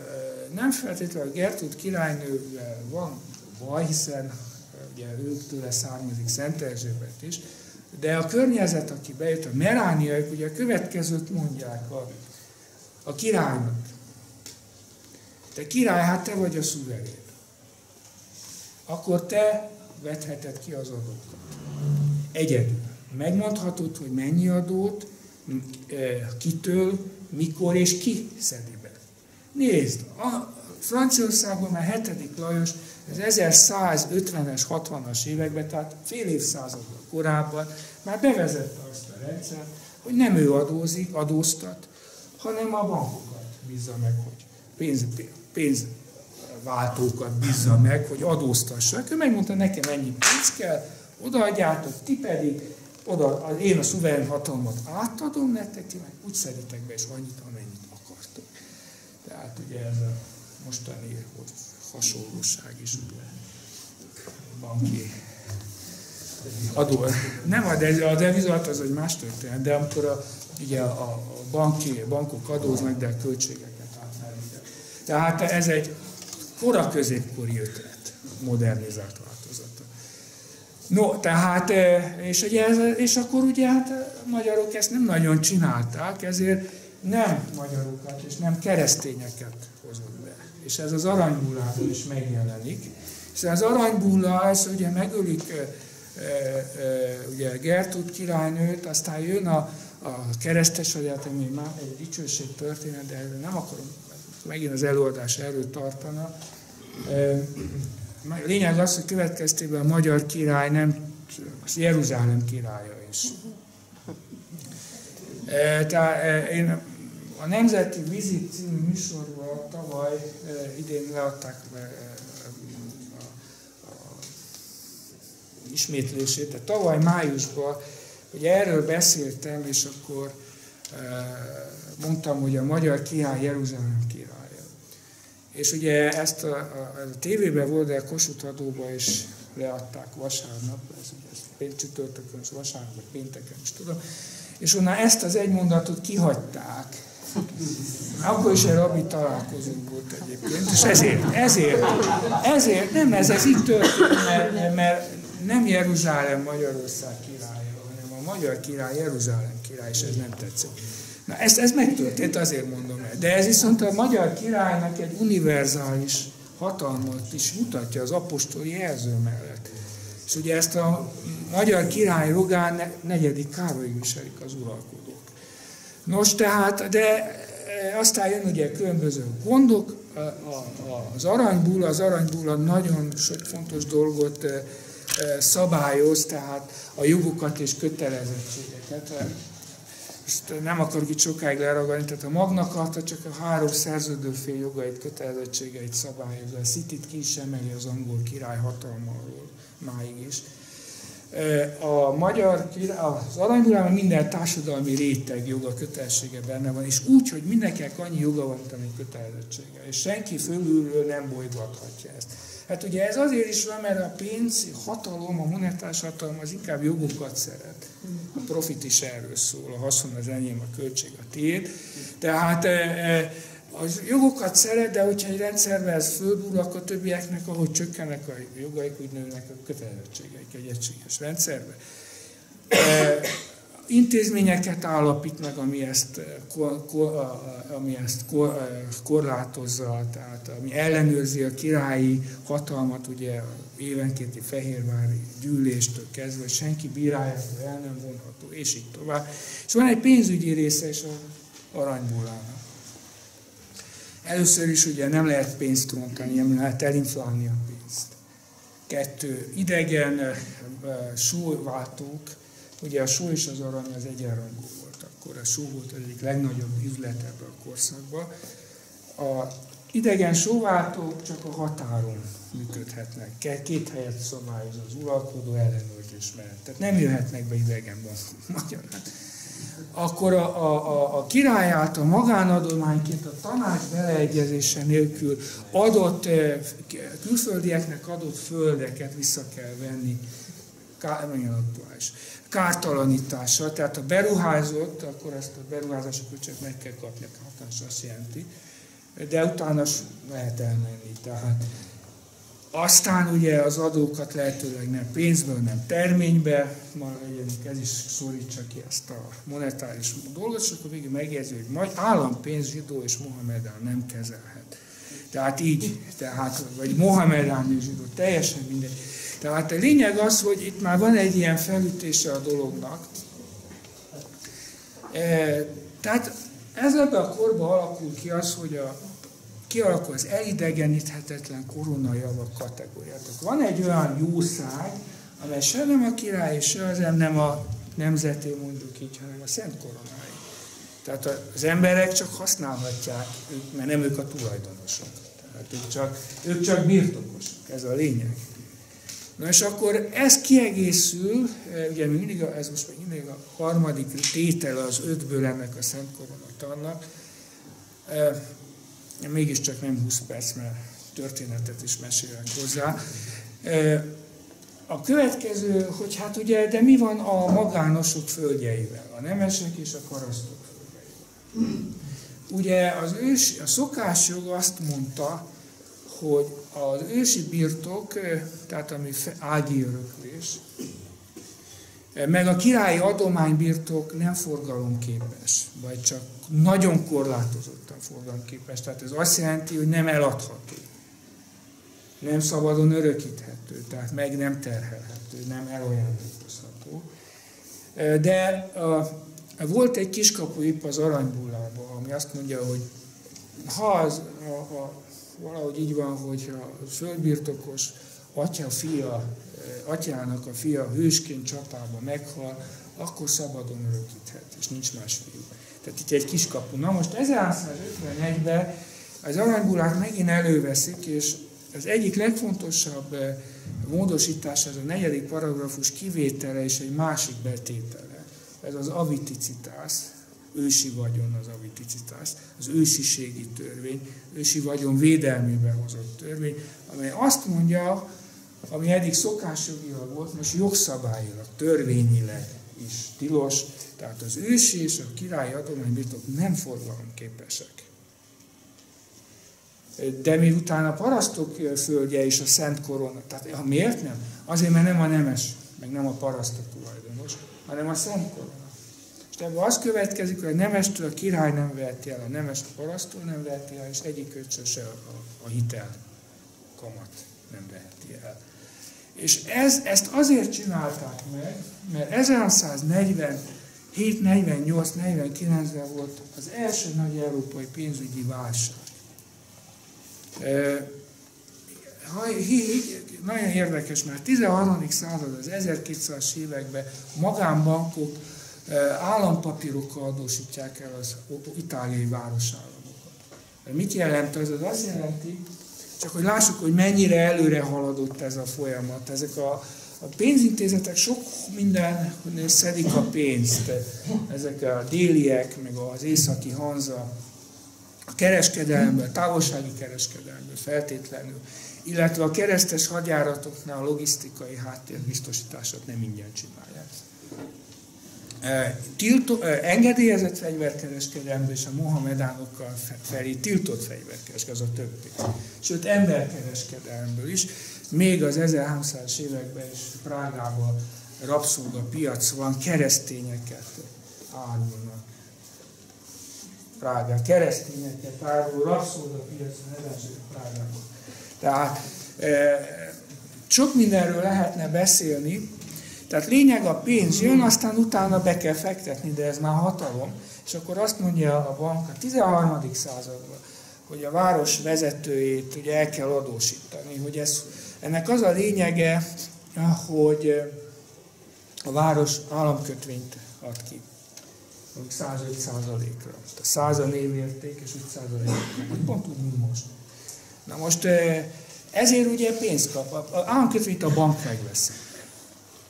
nem feltétlenül Gertrud királynő van baj, hiszen ugye őktől származik Szent Erzsébet is, de a környezet, aki bejött, a merániaik, ugye a következőt mondják a, a királynak. Te király, hát te vagy a szuverén. Akkor te vetheted ki az adókat. Egyedül. Megmondhatod, hogy mennyi adót, kitől, mikor és ki szedi be. Nézd, a Franciaországban már 7. Lajos, az 1150-es, 60-as években, tehát fél évszázaddal korábban már bevezette azt a rendszert, hogy nem ő adózik, adóztat, hanem a bankokat bízza meg, hogy pénz, pénzváltókat bízza meg, hogy adóztassak. Ő megmondta, nekem ennyi pénz kell, odaadjátok, ti pedig oda, én a szuverén hatalmat átadom nektek, ti meg úgy szeditek be, és annyit, amennyit akartok. Tehát ugye ez a mostani hasonlóság is ugye banki adó. Nem a, de a devizat az egy más történet, de amikor a, ugye a, a banki, bankok adóznak, de a költségeket átmerítek. Tehát ez egy kora középkori ötlet, modernizált. No, tehát, és, ugye ez, és akkor ugye hát magyarok ezt nem nagyon csinálták, ezért nem magyarokat és nem keresztényeket hozott be. És ez az aranybullában is megjelenik. És az aranybulla, ez ugye megölik ugye Gertrud királynőt, aztán jön a, a keresztes agyát, ami már egy dicsőség történet, de nem akarom, megint az előadás erről tartana. Lényeg az, hogy következtében a magyar király nem, az Jeruzsálem királya is. Tehát én a Nemzeti Vizit című műsorban tavaly idén leadták ismétlését. Tehát tavaly májusban, hogy erről beszéltem, és akkor mondtam, hogy a magyar király Jeruzsálem királya. És ugye ezt a, a, a tévében volt, de a Kossuth adóba is leadták vasárnap, ez, ez pént csütörtökön, vasárnap, vagy pénteken is tudom, és onnan ezt az egy mondatot kihagyták. Akkor is egy rabbi találkozónk volt egyébként, és ezért, ezért, ezért, nem ez, ez így történt, mert, mert nem Jeruzsálem Magyarország királya, hanem a magyar király Jeruzsálem király, és ez nem tetszik. Na ez, ez megtörtént, azért mondom el. De ez viszont a magyar királynak egy univerzális hatalmat is mutatja az apostoli jelző mellett. És ugye ezt a magyar király rogán negyedik Károly viselik az uralkodók. Nos, tehát, de e, aztán jön ugye különböző gondok, az aranybúla, az aranybúla nagyon sok fontos dolgot e, e, szabályoz, tehát a jogokat és kötelezettségeket ezt nem akarok itt sokáig leragadni, tehát a Magna Carta csak a három szerződőfél jogait, kötelezettségeit szabályozza. A Citit ki is emeli az angol király hatalmáról máig is. A magyar király, az aranybulában minden társadalmi réteg joga, kötelessége benne van, és úgy, hogy mindenkinek annyi joga van, ami kötelezettsége. És senki fölülről nem bolygathatja ezt. Hát ugye ez azért is van, mert a pénz, hatalom, a monetáris hatalom az inkább jogokat szeret. A profit is erről szól, a haszon az enyém, a költség a tiéd. Tehát e, e, az jogokat szeret, de hogyha egy rendszerben ez fölbúl, akkor többieknek, ahogy csökkennek a jogaik, úgy nőnek a kötelezettségeik egy egységes rendszerben. Intézményeket állapít meg, ami ezt, eh, kor, kor, ami ezt kor, eh, korlátozza, tehát ami ellenőrzi a királyi hatalmat, ugye évenkénti fehérvári gyűléstől kezdve, senki bírájától el nem vonható, és így tovább. És van egy pénzügyi része is a aranybólának. Először is ugye nem lehet pénzt rontani, nem lehet elinflálni a pénzt. Kettő, idegen eh, súlyváltók, Ugye a só és az arany az egyenrangú volt akkor, a só volt az egyik legnagyobb üzlet ebben a korszakban. A idegen sóváltók csak a határon működhetnek. Két helyet szabályoz az uralkodó ellenőrzés mellett. Tehát nem jöhetnek be idegenben magyarán. Akkor a, a, a, a király által magánadományként a tanács beleegyezése nélkül adott, eh, külföldieknek adott földeket vissza kell venni. Aktuális kártalanítása, tehát a beruházott, akkor ezt a beruházási költséget meg kell kapni, a kártalanítása azt jelenti, de utána lehet elmenni. Tehát aztán ugye az adókat lehetőleg nem pénzből, nem terménybe, ma ez is szorítsa ki ezt a monetáris dolgot, és akkor végül megjegyzi, hogy majd állampénz zsidó és Mohamedán nem kezelhet. Tehát így, tehát, vagy Mohamedán és zsidó, teljesen mindegy. Tehát a lényeg az, hogy itt már van egy ilyen felütése a dolognak. E, tehát ez ebben a korban alakul ki az, hogy a, kialakul az elidegeníthetetlen koronajavak kategóriát. Van egy olyan jószág, amely se nem a király, se az nem a nemzeté mondjuk így, hanem a szent koronái. Tehát az emberek csak használhatják, mert nem ők a tulajdonosok. Tehát ők csak, ők csak birtokosok, ez a lényeg. Na és akkor ez kiegészül, e, ugye mindig a, ez most még mindig a harmadik tétel az ötből ennek a Szent Koronatannak, e, mégiscsak nem 20 perc, mert történetet is mesélek hozzá. E, a következő, hogy hát ugye, de mi van a magánosok földjeivel, a nemesek és a parasztok földjeivel? Ugye az ős, a szokásjog azt mondta, hogy az ősi birtok, tehát ami ági öröklés, meg a királyi adománybirtok nem forgalomképes, vagy csak nagyon korlátozottan forgalomképes. Tehát ez azt jelenti, hogy nem eladható, nem szabadon örökíthető, tehát meg nem terhelhető, nem elajándékozható. De a, volt egy kiskapu épp az aranybullában, ami azt mondja, hogy ha az, a, a valahogy így van, hogy a földbirtokos atya fia, atyának a fia hősként csatában meghal, akkor szabadon örökíthet, és nincs más fiú. Tehát itt egy kis kapu. Na most 1151-ben az aranybulát megint előveszik, és az egyik legfontosabb eh, módosítás ez a negyedik paragrafus kivétele és egy másik betétele. Ez az aviticitász, ősi vagyon az aviticitas, az ősiségi törvény, ősi vagyon védelmébe hozott törvény, amely azt mondja, ami eddig szokásjogilag volt, most jogszabályilag, törvényileg is tilos, tehát az ősi és a királyi adománybirtok nem forgalomképesek. De miután a parasztok földje és a Szent Korona, tehát ha miért nem? Azért, mert nem a nemes, meg nem a parasztok tulajdonos, hanem a Szent Korona. És ebből az következik, hogy a nemestől a király nem veheti el, a nemest a parasztól nem veheti el, és egyik se a, a hitel kamat nem veheti el. És ez, ezt azért csinálták meg, mert 1647, 48, 49-ben volt az első nagy európai pénzügyi válság. Nagyon érdekes, mert 13. század, az 1200-as években magánbankok állampapírokkal adósítják el az itáliai városállamokat. Mit jelent ez? Az azt jelenti, csak hogy lássuk, hogy mennyire előre haladott ez a folyamat. Ezek a, a pénzintézetek sok minden szedik a pénzt. Ezek a déliek, meg az északi Hanza, a kereskedelemből, a távolsági kereskedelemből feltétlenül, illetve a keresztes hadjáratoknál a logisztikai háttérbiztosítását nem ingyen csinálják tiltó, engedélyezett fegyverkereskedelemből és a mohamedánokkal felé tiltott fegyverkereskedelem, az a több pénz. Sőt, emberkereskedelemből is, még az 1300-as években is Prágában rabszolga piac van, keresztényeket árulnak. Prágán, keresztényeket árul, rabszolga piac van, Prágában. Tehát sok mindenről lehetne beszélni, tehát lényeg a pénz jön, aztán utána be kell fektetni, de ez már hatalom. És akkor azt mondja a bank a 13. században, hogy a város vezetőjét ugye el kell adósítani, hogy ez, ennek az a lényege, hogy a város államkötvényt ad ki. 105 százalékra. A 100 a és 5 százalékra. Pont úgy, mint most. Na most ezért ugye pénzt kap. A államkötvényt a bank megveszi.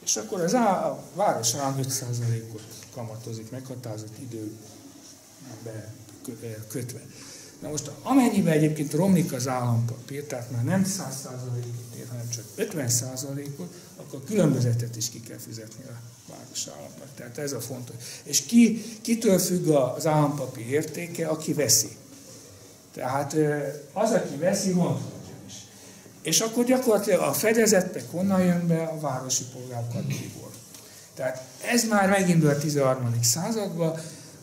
És akkor az a város állam 5%-ot kamatozik, meghatározott időbe kötve. Na most amennyiben egyébként romlik az állampapír, tehát már nem 100%-ot ér, hanem csak 50%-ot, akkor különbözetet is ki kell fizetni a város államnak. Tehát ez a fontos. És ki, kitől függ az állampapír értéke, aki veszi. Tehát az, aki veszi, mondhatja. És akkor gyakorlatilag a fedezettek honnan jön be a városi polgárkadóból. Tehát ez már megindul a 13. században,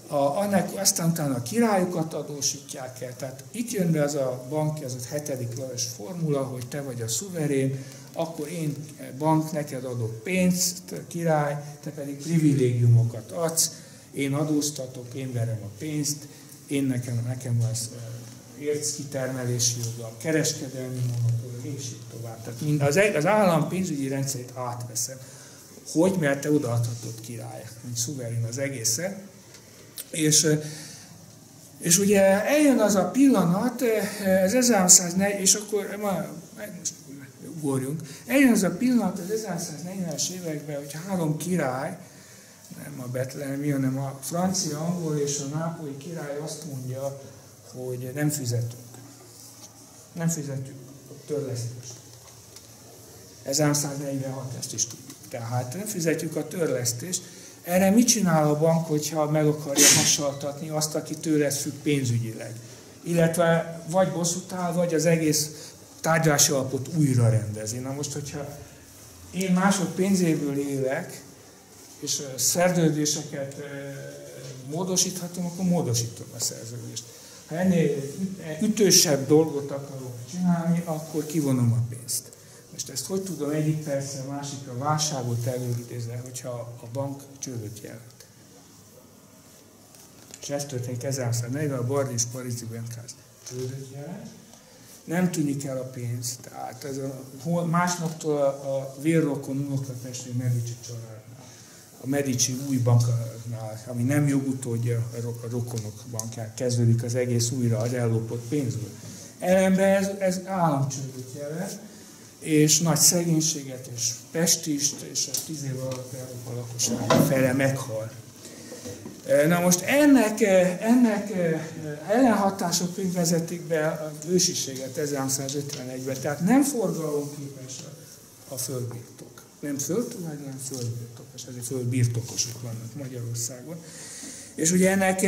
a, annak, aztán utána a királyokat adósítják el. Tehát itt jön be az a banki, az a hetedik leves formula, hogy te vagy a szuverén, akkor én bank neked adok pénzt, király, te pedig privilégiumokat adsz, én adóztatok, én verem a pénzt, én nekem, nekem lesz érc kitermelési joga, kereskedelmi monopól, és így tovább. Tehát mind az, az állam pénzügyi rendszerét átveszem. Hogy? Mert te odaadhatod király, mint szuverén az egészet. És, és ugye eljön az a pillanat, ez 1340, és akkor ma, most ugorjunk, eljön az a pillanat az 1940-es években, hogy három király, nem a betlehemi, hanem a francia, angol és a nápolyi király azt mondja, hogy nem fizetünk. Nem fizetjük a törlesztést. 1146, ezt is tudjuk. Tehát nem fizetjük a törlesztést. Erre mit csinál a bank, hogyha meg akarja hasaltatni azt, aki tőle függ pénzügyileg? Illetve vagy bosszút áll, vagy az egész tárgyalási alapot újra rendezi. Na most, hogyha én mások pénzéből élek, és szerződéseket módosíthatom, akkor módosítom a szerződést. Ha ennél ütősebb dolgot akarok csinálni, akkor kivonom a pénzt. Most ezt hogy tudom egyik percre, másikra válságot előidézni, hogyha a bank csődöt jelent. És ez történik 1940 a Bardis Parizi Bankház csődöt jelent. Nem tűnik el a pénz, tehát ez a, másnaptól a, a vérrokon unokatestvér Medici család a Medici új banknál, ami nem jogutódja a rokonok bankján, kezdődik az egész újra az ellopott pénzből. Ellenben ez, ez államcsődöt jelent, és nagy szegénységet, és pestist, és a tíz év alatt Európa lakossága fele meghal. Na most ennek, ennek ellenhatások vezetik be a ősiséget 1351-ben, tehát nem forgalomképes a földbirtok. Nem földtulajdon, hanem földbirtokos, ezért földbirtokosok vannak Magyarországon. És ugye ennek,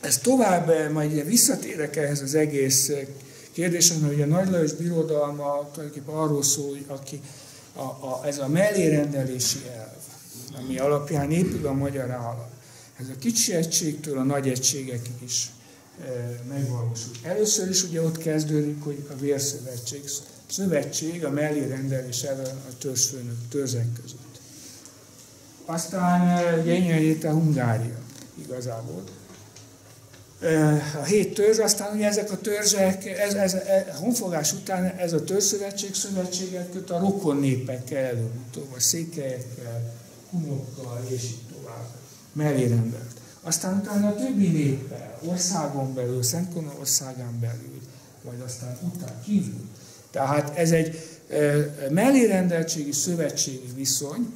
ez tovább, majd visszatérek ehhez az egész kérdéshez, mert ugye a Nagy Lajos birodalma tulajdonképpen arról szól, hogy aki, a, a, ez a mellérendelési elv, ami alapján épül a magyar állam. Ez a kicsi egységtől a nagy egységekig is megvalósul. Először is ugye ott kezdődik, hogy a vérszövetség, szövetség a mellérendelés ellen a törzsfőnök, törzsek között. Aztán e, ugye a Hungária igazából. E, a hét törzs, aztán ugye ezek a törzsek, ez, ez, a honfogás után ez a törzszövetség szövetséget köt a rokon népekkel előbb-utóbb, a székelyekkel, hunokkal és így tovább mellé. Aztán utána a többi néppel, országon belül, Szentkona országán belül, vagy aztán után kívül. Tehát ez egy mellérendeltségi szövetségi viszony,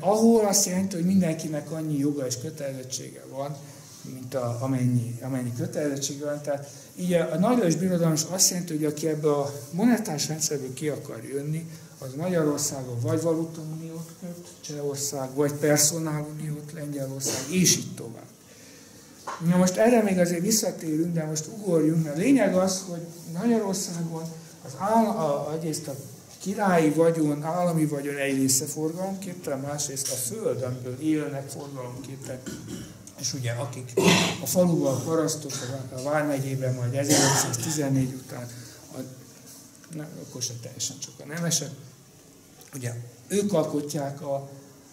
ahol azt jelenti, hogy mindenkinek annyi joga és kötelezettsége van, mint a, amennyi, amennyi kötelezettsége van. Tehát így a, a nagylagos birodalom azt jelenti, hogy aki ebbe a monetás rendszerből ki akar jönni, az Magyarországon vagy valutauniót köt, Csehország, vagy personáluniót, Lengyelország, és így tovább. Na most erre még azért visszatérünk, de most ugorjunk, mert a lényeg az, hogy Magyarországon az áll, a, egyrészt a királyi vagyon, állami vagyon egy része forgalomképtelen, másrészt a föld, amiből élnek forgalomképpen, és ugye akik a faluval parasztok a Vármegyében majd 1914 után a nem, akkor se teljesen csak a nemesek, ugye ők alkotják a,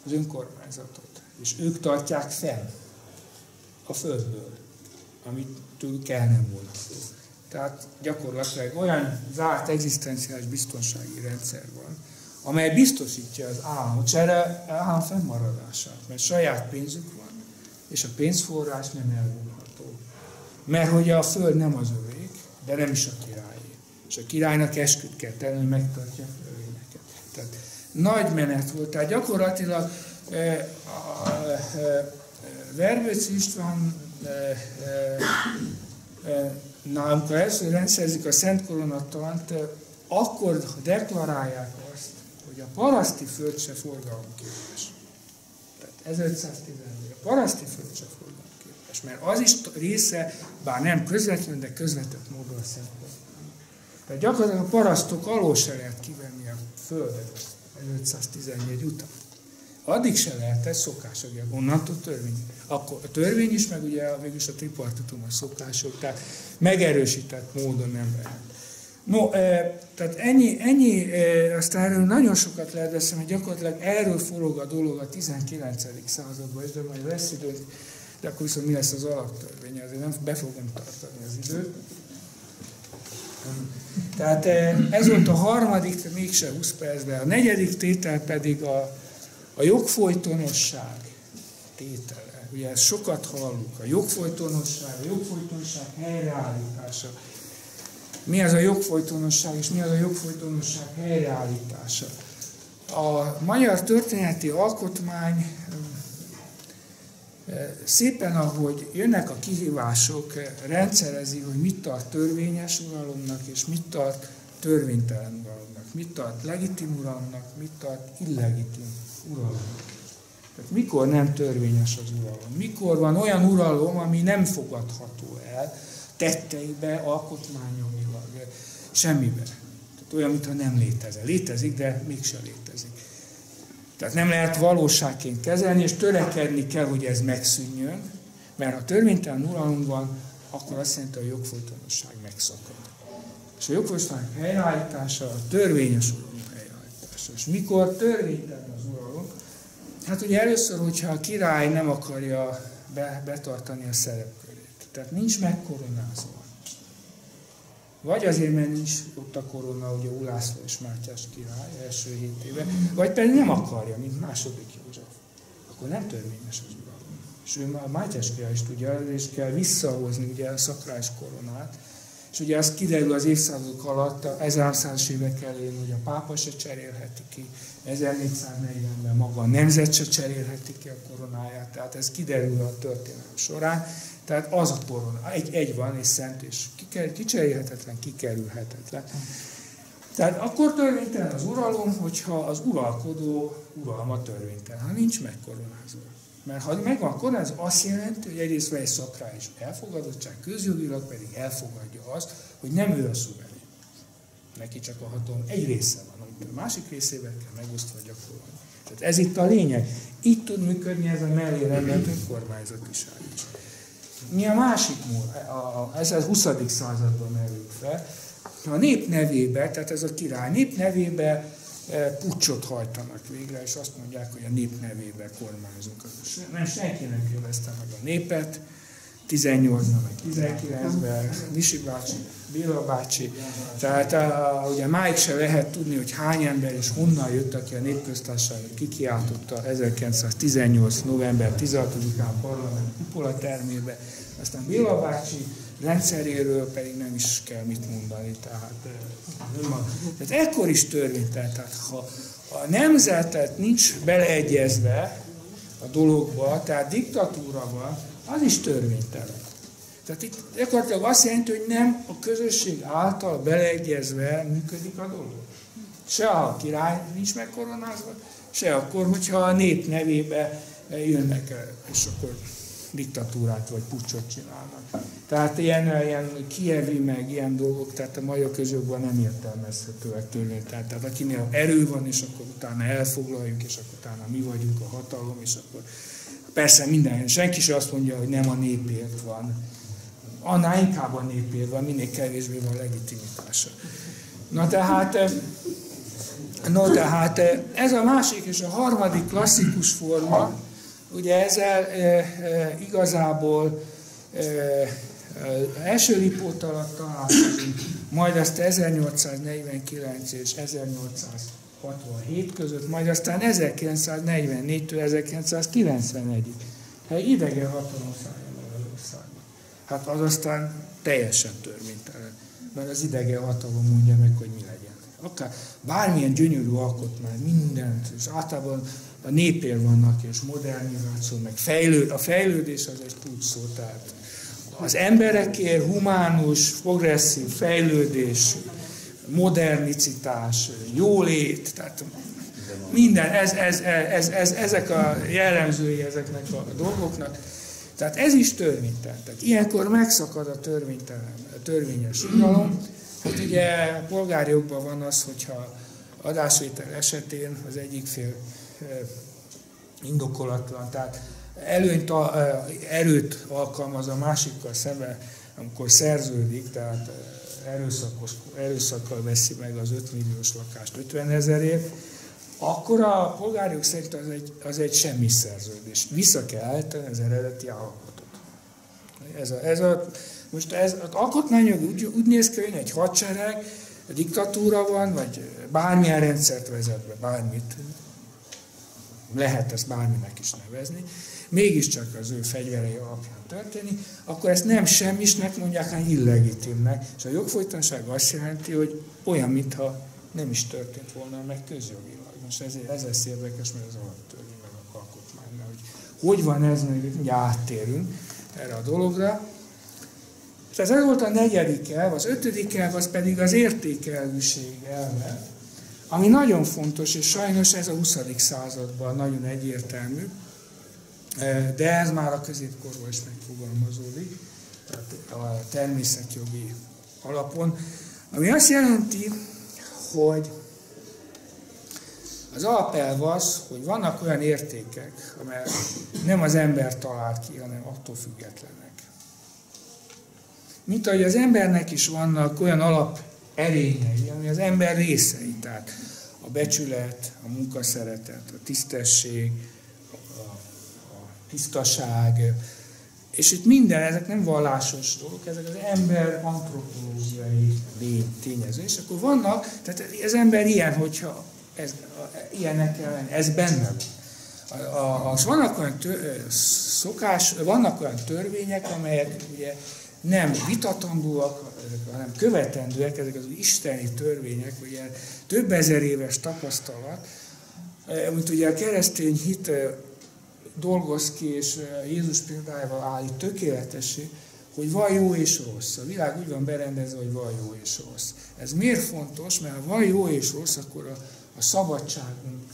az önkormányzatot, és ők tartják fel a földből, amit tőlük el nem volna. Tehát gyakorlatilag olyan zárt egzisztenciális biztonsági rendszer van, amely biztosítja az államot, és erre állam fennmaradását, mert saját pénzük van, és a pénzforrás nem elvonható. Mert hogy a föld nem az övék, de nem is a király és a királynak esküt kell tenni, hogy megtartja a törvényeket. Tehát nagy menet volt. Tehát gyakorlatilag e, a, e, Verbőc István e, e, na, amikor először rendszerzik a Szent Koronatant, akkor deklarálják azt, hogy a paraszti föld se forgalomképes. Tehát 1510 a paraszti föld se forgalomképes, mert az is része, bár nem közvetlenül, de közvetett módon a Szent tehát gyakorlatilag a parasztok alól se lehet kivenni a földet 514 után. Addig se lehet, ez szokás, ugye onnantól törvény. Akkor a törvény is, meg ugye végülis a tripartitum a szokások, tehát megerősített módon nem lehet. No, e, tehát ennyi, ennyi e, aztán erről nagyon sokat lehet beszélni, hogy gyakorlatilag erről forog a dolog a 19. században, és de majd lesz idő, de akkor viszont mi lesz az alaptörvény, azért nem be fogom tartani az időt. Tehát eh, ez volt a harmadik, mégse 20 percben. A negyedik tétel pedig a, a jogfolytonosság tétele. Ugye ezt sokat hallunk. A jogfolytonosság, a jogfolytonosság helyreállítása. Mi az a jogfolytonosság, és mi az a jogfolytonosság helyreállítása? A magyar történeti alkotmány Szépen, ahogy jönnek a kihívások, rendszerezi, hogy mit tart törvényes uralomnak, és mit tart törvénytelen uralomnak, mit tart legitim uralomnak, mit tart illegitim uralomnak. Tehát mikor nem törvényes az uralom? Mikor van olyan uralom, ami nem fogadható el tetteibe, alkotmányomilag, semmibe. Tehát olyan, mintha nem létezik. Létezik, de mégsem létezik. Tehát nem lehet valóságként kezelni, és törekedni kell, hogy ez megszűnjön, mert ha törvénytelen uralom van, akkor azt jelenti, hogy a jogfolytonosság megszakad. És a jogfolytonosság helyreállítása a törvényes uralom helyreállítása. És mikor törvénytelen uralom? Hát ugye először, hogyha a király nem akarja betartani a szerepkörét. Tehát nincs megkoronázva. Vagy azért, mert nincs ott a korona, ugye Ulászló és Mátyás király első hét vagy pedig nem akarja, mint második József. Akkor nem törvényes az uralom. És ő a Mátyás király is tudja, és kell visszahozni ugye a szakrális koronát, És ugye az kiderül az évszázadok alatt, a 1300-as évek elején, hogy a pápa se cserélheti ki, 1440-ben maga a nemzet se cserélheti ki a koronáját, tehát ez kiderül a történelem során. Tehát az a korona, egy, egy van, és szent, és kicserélhetetlen, kikerülhetetlen. Tehát akkor törvénytelen az uralom, hogyha az uralkodó uralma törvénytelen, ha nincs megkoronázva. Mert ha megvan a korán, az azt jelenti, hogy egyrészt van egy szakrális elfogadottság, közjogilag pedig elfogadja azt, hogy nem ő a szuverén. Neki csak a hatalom egy része van, a másik részével kell megosztva gyakorolni. Tehát ez itt a lényeg. Itt tud működni ez a mellé rendelt önkormányzatiság is. Mi a másik mód? Ez a 20. században merül fel. A nép nevébe, tehát ez a király nép nevébe E, pucsot hajtanak végre, és azt mondják, hogy a nép nevébe kormányzunk. Nem senki nem kérdezte meg a népet, 18-ban, meg 19-ben, Misi bácsi, Béla bácsi. Tehát a, ugye máig se lehet tudni, hogy hány ember és honnan jött, aki a népköztársaságot kikiáltotta 1918. november 16-án parlament kupola termébe. Aztán Béla bácsi rendszeréről pedig nem is kell mit mondani. Tehát, tehát ekkor is törvénytelen. Tehát ha a nemzetet nincs beleegyezve a dologba, tehát diktatúra van, az is törvénytelen. Tehát itt gyakorlatilag azt jelenti, hogy nem a közösség által beleegyezve működik a dolog. Se a király nincs megkoronázva, se akkor, hogyha a nép nevébe jönnek és akkor diktatúrát vagy pucsot csinálnak. Tehát ilyen, ilyen kievi, meg ilyen dolgok, tehát a mai közökben nem értelmezhetőek tőle. Tehát, tehát akinél erő van, és akkor utána elfoglaljuk, és akkor utána mi vagyunk a hatalom, és akkor persze minden, senki sem azt mondja, hogy nem a népért van. Annál inkább a népért van, minél kevésbé van legitimitása. Na tehát, no, tehát ez a másik és a harmadik klasszikus forma, Ugye ezzel e, e, igazából e, első lipót alatt találkozunk, majd azt 1849 és 1867 között, majd aztán 1944-től 1991-ig. Hát idegen hatalom. Hát az aztán teljesen törvénytelen, mert az idegen hatalom mondja meg, hogy mi legyen. Akár bármilyen gyönyörű alkotmány, mindent, és általában a népér vannak, és modernizáció, meg fejlőd, a fejlődés az egy kulcs szó, tehát az emberekért humánus, progresszív fejlődés, modernicitás, jólét, tehát minden, ez, ez, ez, ez, ezek a jellemzői ezeknek a dolgoknak. Tehát ez is törvénytelen. Tehát ilyenkor megszakad a törvénytelen, a törvényes uralom. Hát ugye polgárjogban van az, hogyha adásvétel esetén az egyik fél indokolatlan, tehát előnyt, erőt alkalmaz a másikkal szemben, amikor szerződik, tehát erőszakos, erőszakkal veszi meg az 5 milliós lakást 50 ezerért, akkor a polgárjog szerint az egy, az egy semmi szerződés. Vissza kell állítani az eredeti állapotot. Ez a, ez a, most ez, az alkotmányok úgy, úgy néz ki, hogy egy hadsereg, diktatúra van, vagy bármilyen rendszert vezet be, bármit, lehet ezt bárminek is nevezni, mégiscsak az ő fegyverei alapján történik, akkor ezt nem semmisnek mondják, hanem illegitimnek. És a jogfolytonság azt jelenti, hogy olyan, mintha nem is történt volna meg közjogilag. Most ez, ez lesz érdekes, mert az alaptörvény meg a alkotmány, hogy hogy van ez, hogy ugye áttérünk erre a dologra. Tehát ez volt a negyedik elv, az ötödik elv, az pedig az értékelvűség elve ami nagyon fontos, és sajnos ez a 20. században nagyon egyértelmű, de ez már a középkorban is megfogalmazódik, tehát a természetjogi alapon, ami azt jelenti, hogy az alapelv az, hogy vannak olyan értékek, amelyek nem az ember talált ki, hanem attól függetlenek. Mint ahogy az embernek is vannak olyan alap erényei, ami az ember részei, tehát a becsület, a munkaszeretet, a tisztesség, a, a tisztaság, és itt minden, ezek nem vallásos dolgok, ezek az ember antropológiai tényező. És akkor vannak, tehát az ember ilyen, hogyha ez, ilyenek ellen, ez benne van. A, a, vannak olyan tör, szokás, vannak olyan törvények, amelyek ugye nem vitatandóak, hanem követendőek, ezek az isteni törvények, ugye több ezer éves tapasztalat, mint ugye a keresztény hit dolgoz ki, és Jézus példájával állít tökéletessé, hogy van jó és rossz. A világ úgy van berendezve, hogy van jó és rossz. Ez miért fontos? Mert ha van jó és rossz, akkor a, a szabadságunk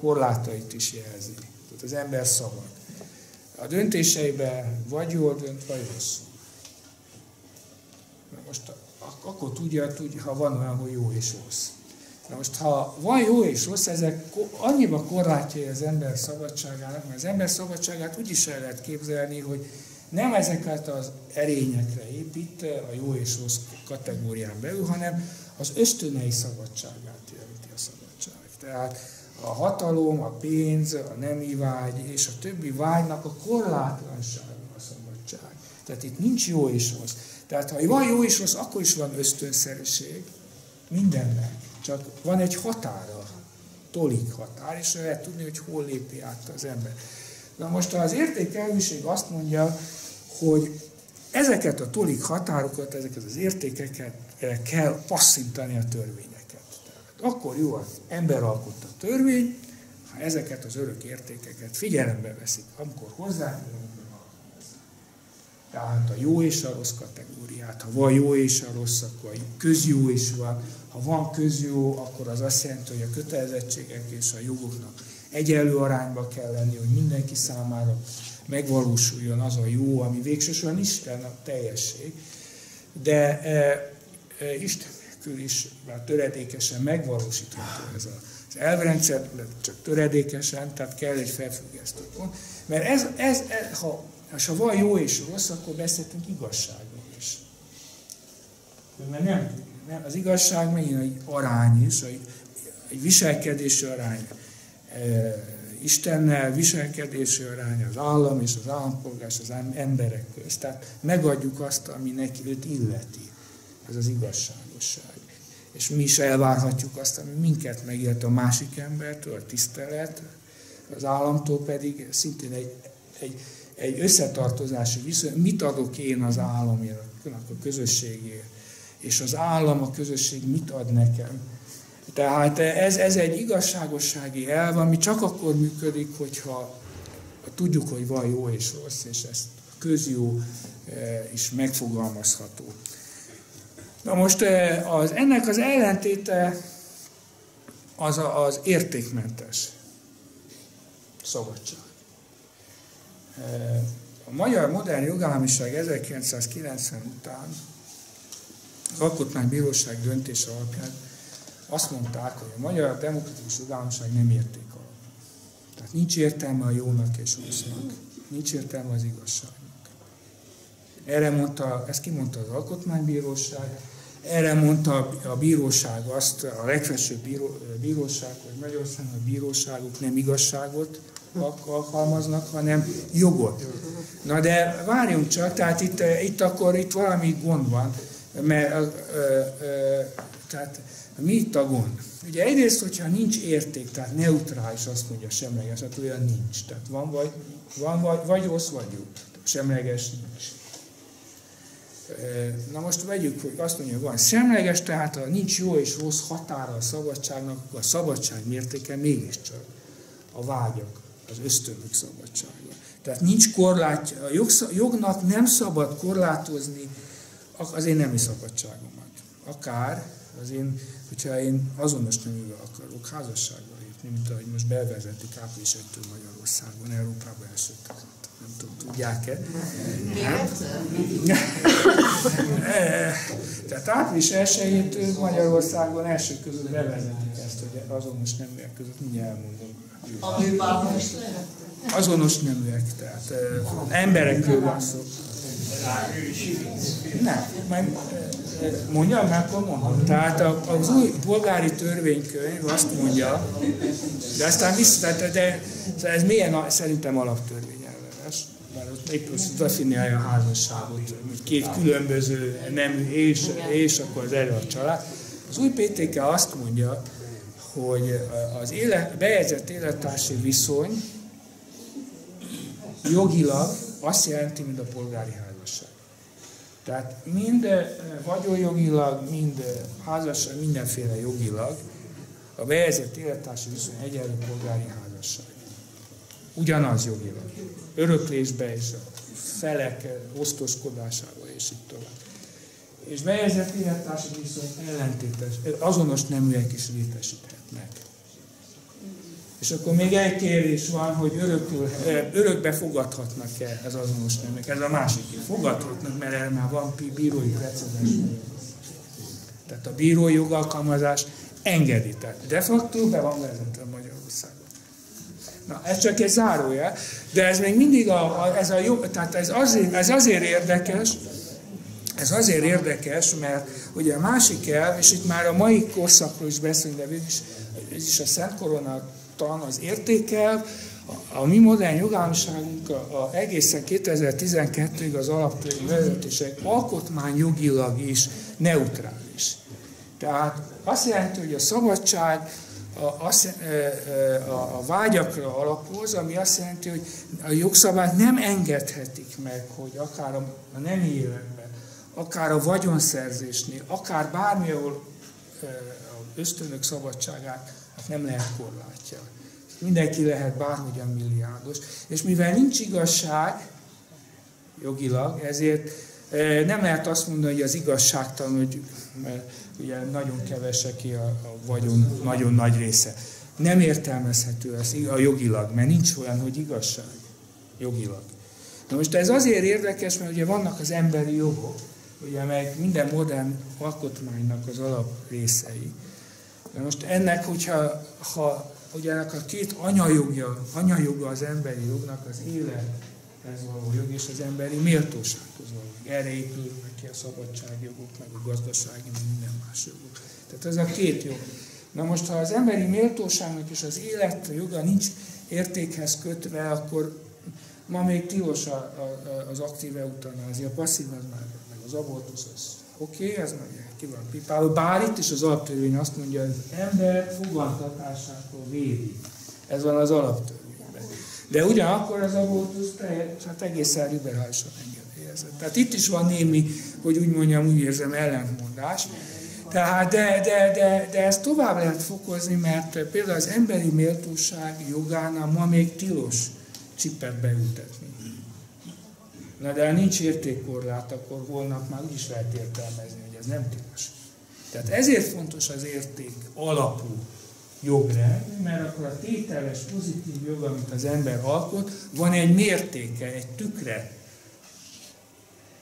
korlátait is jelzi. Tehát az ember szabad. A döntéseiben vagy jól dönt, vagy rosszul. Na most akkor tudja, tudja, ha van olyan, hogy jó és rossz. Na most, ha van jó és rossz, ezek annyiba korlátjai az ember szabadságának, mert az ember szabadságát úgy is el lehet képzelni, hogy nem ezeket az erényekre épít a jó és rossz kategórián belül, hanem az ösztönei szabadságát jelenti a szabadság. Tehát a hatalom, a pénz, a nemi vágy és a többi vágynak a korlátlansága a szabadság. Tehát itt nincs jó és rossz. Tehát ha van jó és rossz, akkor is van ösztönszerűség mindennek. Csak van egy határa, tolik határ, és lehet tudni, hogy hol lépi át az ember. Na most az értékelőség azt mondja, hogy ezeket a tolik határokat, ezeket az értékeket kell passzintani a törvényeket. Tehát akkor jó az ember alkotta a törvény, ha ezeket az örök értékeket figyelembe veszik, amikor hozzá, tehát a jó és a rossz kategóriát. Ha van jó és a rossz, akkor közjó is van. Ha van közjó, akkor az azt jelenti, hogy a kötelezettségek és a jogoknak egyenlő arányba kell lenni, hogy mindenki számára megvalósuljon az a jó, ami végsősorban Isten a teljesség. De e, Isten nélkül is már töredékesen megvalósítható ez az elvrendszer, csak töredékesen, tehát kell egy felfüggesztő pont. Mert ez, ez, ez ha, ha van jó és rossz, akkor beszéltünk igazságról is. Mert nem, nem, az igazság megint egy arány is, egy, egy viselkedési arány. E, Istennel viselkedési arány az állam és az állampolgár és az emberek közt. Tehát megadjuk azt, ami neki őt illeti. Ez az igazságosság. És mi is elvárhatjuk azt, ami minket megélt a másik embertől, a tisztelet, az államtól pedig szintén egy, egy, egy összetartozási viszony. Mit adok én az államért, a közösségért? És az állam, a közösség mit ad nekem? Tehát ez, ez egy igazságossági elv, ami csak akkor működik, hogyha tudjuk, hogy van jó és rossz, és ezt közjó eh, is megfogalmazható. Na most eh, az, ennek az ellentéte az a, az értékmentes szabadság. Eh, a magyar modern jogállamiság 1990 után az Alkotmánybíróság döntése alapján azt mondták, hogy a magyar demokratikus jogállamiság nem érték alapú. Tehát nincs értelme a jónak és rossznak. Nincs értelme az igazságnak. Erre mondta, ezt kimondta az Alkotmánybíróság, erre mondta a bíróság azt, a legfelsőbb bíró, bíróság, hogy Magyarországon a bíróságok nem igazságot alkalmaznak, hanem jogot. Na de várjunk csak, tehát itt, itt akkor itt valami gond van, mert ö, ö, tehát mi itt a gond? Ugye egyrészt, hogyha nincs érték, tehát neutrális, azt mondja semleges, hát olyan nincs. Tehát van vagy, van vagy, vagy rossz, vagy jó. Semleges nincs. Na most vegyük, hogy azt mondja, hogy van semleges, tehát ha nincs jó és rossz határa a szabadságnak, akkor a szabadság mértéke mégiscsak a vágyak, az ösztönök szabadsága. Tehát nincs korlátja, a jognak nem szabad korlátozni az én nemi szabadságomat. Akár az én hogyha én azonos neművel akarok házasságba lépni, mint ahogy most bevezetik április 1 Magyarországon, Európában első Nem tudom, tudják-e? Tehát április 1 Magyarországon első között bevezetik ezt, hogy azonos neműek között mindjárt elmondom. Azonos neműek, tehát emberekről van szó. Nem, majd mondjam, mert akkor mondom. Tehát az új polgári törvénykönyv azt mondja, de aztán vissza, de, ez milyen szerintem alaptörvény mert ott épp definiálja a házasságot, két különböző nemű és, és akkor az erre a család. Az új PTK azt mondja, hogy az élet, bejegyzett élettársi viszony jogilag azt jelenti, mint a polgári házasság. házasság. Tehát mind vagyonjogilag, mind házasság, mindenféle jogilag a bejegyzett élettársi viszony egyenlő polgári házasság. Ugyanaz jogilag. Öröklésbe és a felek osztoskodásával és így tovább. És bejegyzett élettársi viszony ellentétes, azonos neműek is létesíthetnek. És akkor még egy kérdés van, hogy örökül, örökbe fogadhatnak-e ez azonos neműek. Ez a másik. Fogadhatnak, mert erre már van bírói precedens. Tehát a bírói jogalkalmazás engedi. Tehát de facto be van vezetve Magyarországon. Na, ez csak egy zárója, de ez még mindig a, a, ez a jó, tehát ez azért, ez azért érdekes, ez azért érdekes, mert ugye a másik el, és itt már a mai korszakról is beszélünk, de is, ez is a Szent Koronatan az értékel, a, a mi modern jogállamiságunk a, a egészen 2012-ig az alaptörvény vezetések alkotmányjogilag is neutrális. Tehát azt jelenti, hogy a szabadság a, a, a vágyakra alapoz, ami azt jelenti, hogy a jogszabályt nem engedhetik meg, hogy akár a, a nem életben, akár a vagyonszerzésnél, akár bármilyen ösztönök szabadságát nem lehet korlátja. Mindenki lehet bárhogyan milliárdos. És mivel nincs igazság jogilag, ezért nem lehet azt mondani, hogy az igazságtalan, hogy ugye nagyon keveseké a, a vagyon nagyon nagy része. Nem értelmezhető ez a jogilag, mert nincs olyan, hogy igazság jogilag. Na most ez azért érdekes, mert ugye vannak az emberi jogok, ugye meg minden modern alkotmánynak az alap részei. De most ennek, hogyha ha, ugye ennek a két anyajogja, anyajoga az emberi jognak az élet, ez való jog és az emberi méltósághoz való. Erre épülnek ki a szabadságjogok, meg a gazdasági, meg minden más jogok. Tehát ez a két jog. Na most, ha az emberi méltóságnak és az élet joga nincs értékhez kötve, akkor ma még tilos a, a, az aktív eutanázia, a passzív az már, meg az abortusz, az oké, okay, ez meg ki van pipálva. Bár itt is az alaptörvény azt mondja, hogy az ember fogantatásától védi. Ez van az alaptörvény. De ugyanakkor az abortusz hát egészen liberálisan engedélyezett. Tehát itt is van némi, hogy úgy mondjam, úgy érzem, ellentmondás. Tehát, de, de, de, de ezt tovább lehet fokozni, mert például az emberi méltóság jogánál ma még tilos csipet beültetni. Na de ha nincs értékkorlát, akkor holnap már úgy is lehet értelmezni, hogy ez nem tilos. Tehát ezért fontos az érték alapú jogrend, mert akkor a tételes pozitív jog, amit az ember alkot, van egy mértéke, egy tükre,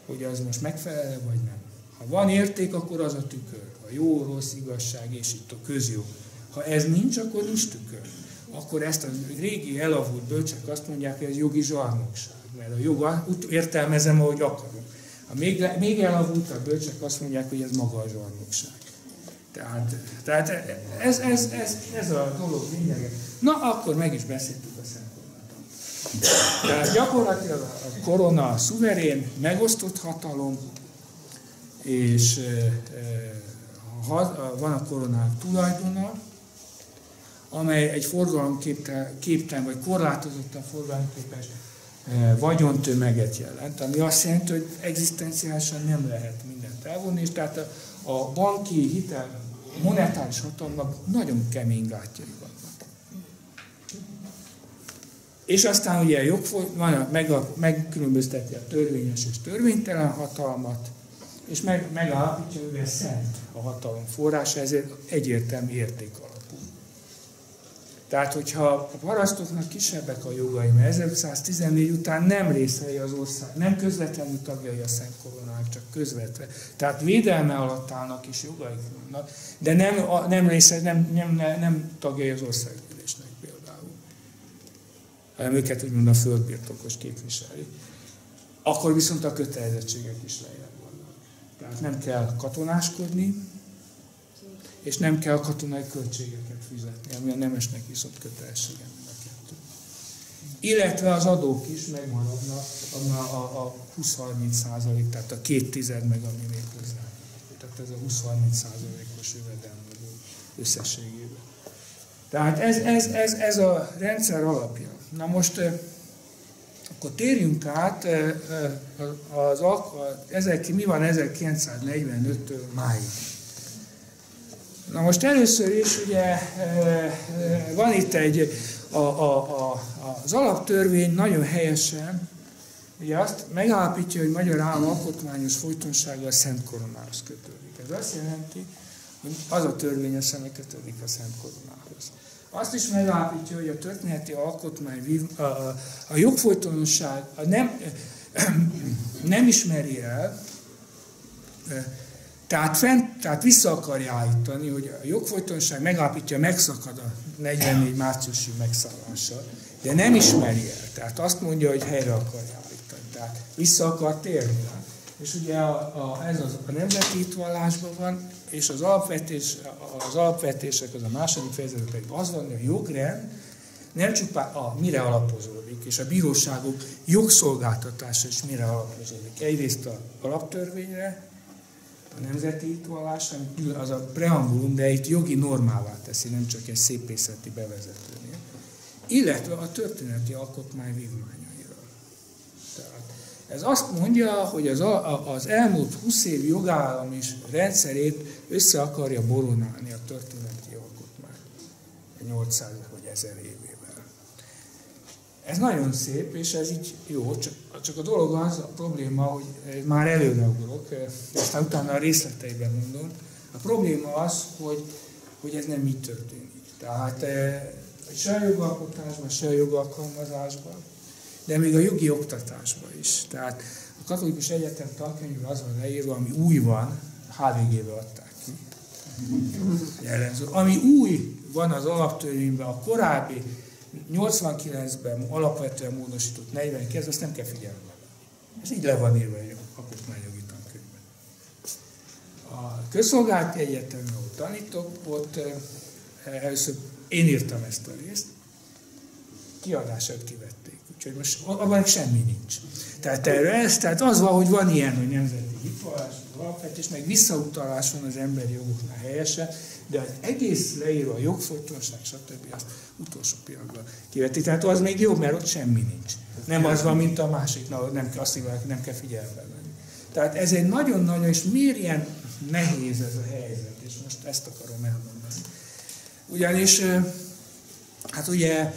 hogy az most megfelel vagy nem. Ha van érték, akkor az a tükör. A jó, rossz, igazság, és itt a közjog. Ha ez nincs, akkor nincs tükör. Akkor ezt a régi elavult bölcsek azt mondják, hogy ez jogi zsarnokság. Mert a jog úgy értelmezem, ahogy akarom. A még, még elavultabb bölcsek azt mondják, hogy ez maga a zsarnokság. Tehát, tehát ez, ez, ez, ez a dolog lényege. Na, akkor meg is beszéltük a Szent Tehát gyakorlatilag a korona a szuverén, megosztott hatalom, és e, e, van a koronák tulajdona, amely egy forgalomképtelen vagy korlátozottan forgalomképes e, vagyontömeget jelent, ami azt jelenti, hogy egzisztenciálisan nem lehet mindent elvonni, és tehát a, a banki hitel monetáris hatalomnak nagyon kemény gátjai vannak. És aztán ugye jogfoly, van meg megkülönbözteti a törvényes és törvénytelen hatalmat, és meg, megállapítja, hogy szent a hatalom forrása, ezért egyértelmű érték tehát, hogyha a parasztoknak kisebbek a jogai, mert 1514 után nem részei az ország, nem közvetlenül tagjai a Szent Koronának, csak közvetve. Tehát védelme alatt állnak és jogaik vannak, de nem, nem része, nem, nem, nem, nem tagjai az például. Hanem őket úgymond a földbirtokos képviseli. Akkor viszont a kötelezettségek is lejjebb vannak. Tehát nem kell katonáskodni, és nem kell katonai költségeket fizetni, ami a nemesnek viszont kötelessége. Illetve az adók is megmaradnak a, a, a 20-30 százalék, tehát a két tized meg ami még hozzá. Tehát ez a 20-30 százalékos jövedelmadó összességében. Tehát ez, ez, ez, ez a rendszer alapja. Na most akkor térjünk át az, az, mi van 1945-től máig. Na most először is ugye van itt egy, a, a, a, az alaptörvény nagyon helyesen ugye azt megállapítja, hogy magyar állam alkotmányos folytonsága a Szent Koronához kötődik. Ez azt jelenti, hogy az a törvény, ami kötődik a Szent Koronához. Azt is megállapítja, hogy a történeti alkotmány, a, jogfolytonosság a nem, nem ismeri el, tehát, fent, tehát vissza akarja állítani, hogy a jogfolytonság megállapítja, megszakad a 44 márciusi megszállással, de nem ismeri el. Tehát azt mondja, hogy helyre akarja állítani. Tehát vissza akar térni rá. És ugye a, a, ez az, a nemzeti hitvallásban van, és az, alapvetés, az alapvetések, az a második fejezet pedig az van, hogy a jogrend nem csupán a mire alapozódik, és a bíróságok jogszolgáltatása is mire alapozódik. Egyrészt a alaptörvényre, a nemzeti hitvallás, az a preambulum, de itt jogi normává teszi, nem csak egy szépészeti bevezetőnél, illetve a történeti alkotmány vívmánya. Ez azt mondja, hogy az, az elmúlt 20 év jogállam és rendszerét össze akarja boronálni a történeti alkotmány 800 vagy 1000 évével. Ez nagyon szép, és ez így jó, csak, csak a dolog az, a probléma, hogy már előreugrok, aztán utána a részleteiben mondom. A probléma az, hogy, hogy ez nem így történik. Tehát eh, se a jogalkotásban, se a jogalkalmazásban, de még a jogi oktatásban is. Tehát a Katolikus Egyetem tankönyvben az van leírva, ami új van, HVG-be adták ki. Jelenző. Ami új van az alaptörvényben, a korábbi 89-ben alapvetően módosított 42, azt nem kell figyelni. Ez így le van írva a alkotmányjogi tankönyvben. A közszolgálati egyetemen, ahol tanítok, ott eh, először én írtam ezt a részt, kiadását kivették. Úgyhogy most abban semmi nincs. Tehát erről ez, tehát az van, hogy van ilyen, hogy nemzeti hitvallás, alapvetés, meg visszautalás van az emberi jogoknál helyesen, de az egész leírva a jogfolytonság, stb. azt utolsó pillanatban kiveti. Tehát az még jobb, mert ott semmi nincs. Nem az van, mint a másik, na, nem, azt hívják, nem kell figyelme venni. Tehát ez egy nagyon-nagyon, és miért ilyen nehéz ez a helyzet, és most ezt akarom elmondani. Ugyanis, hát ugye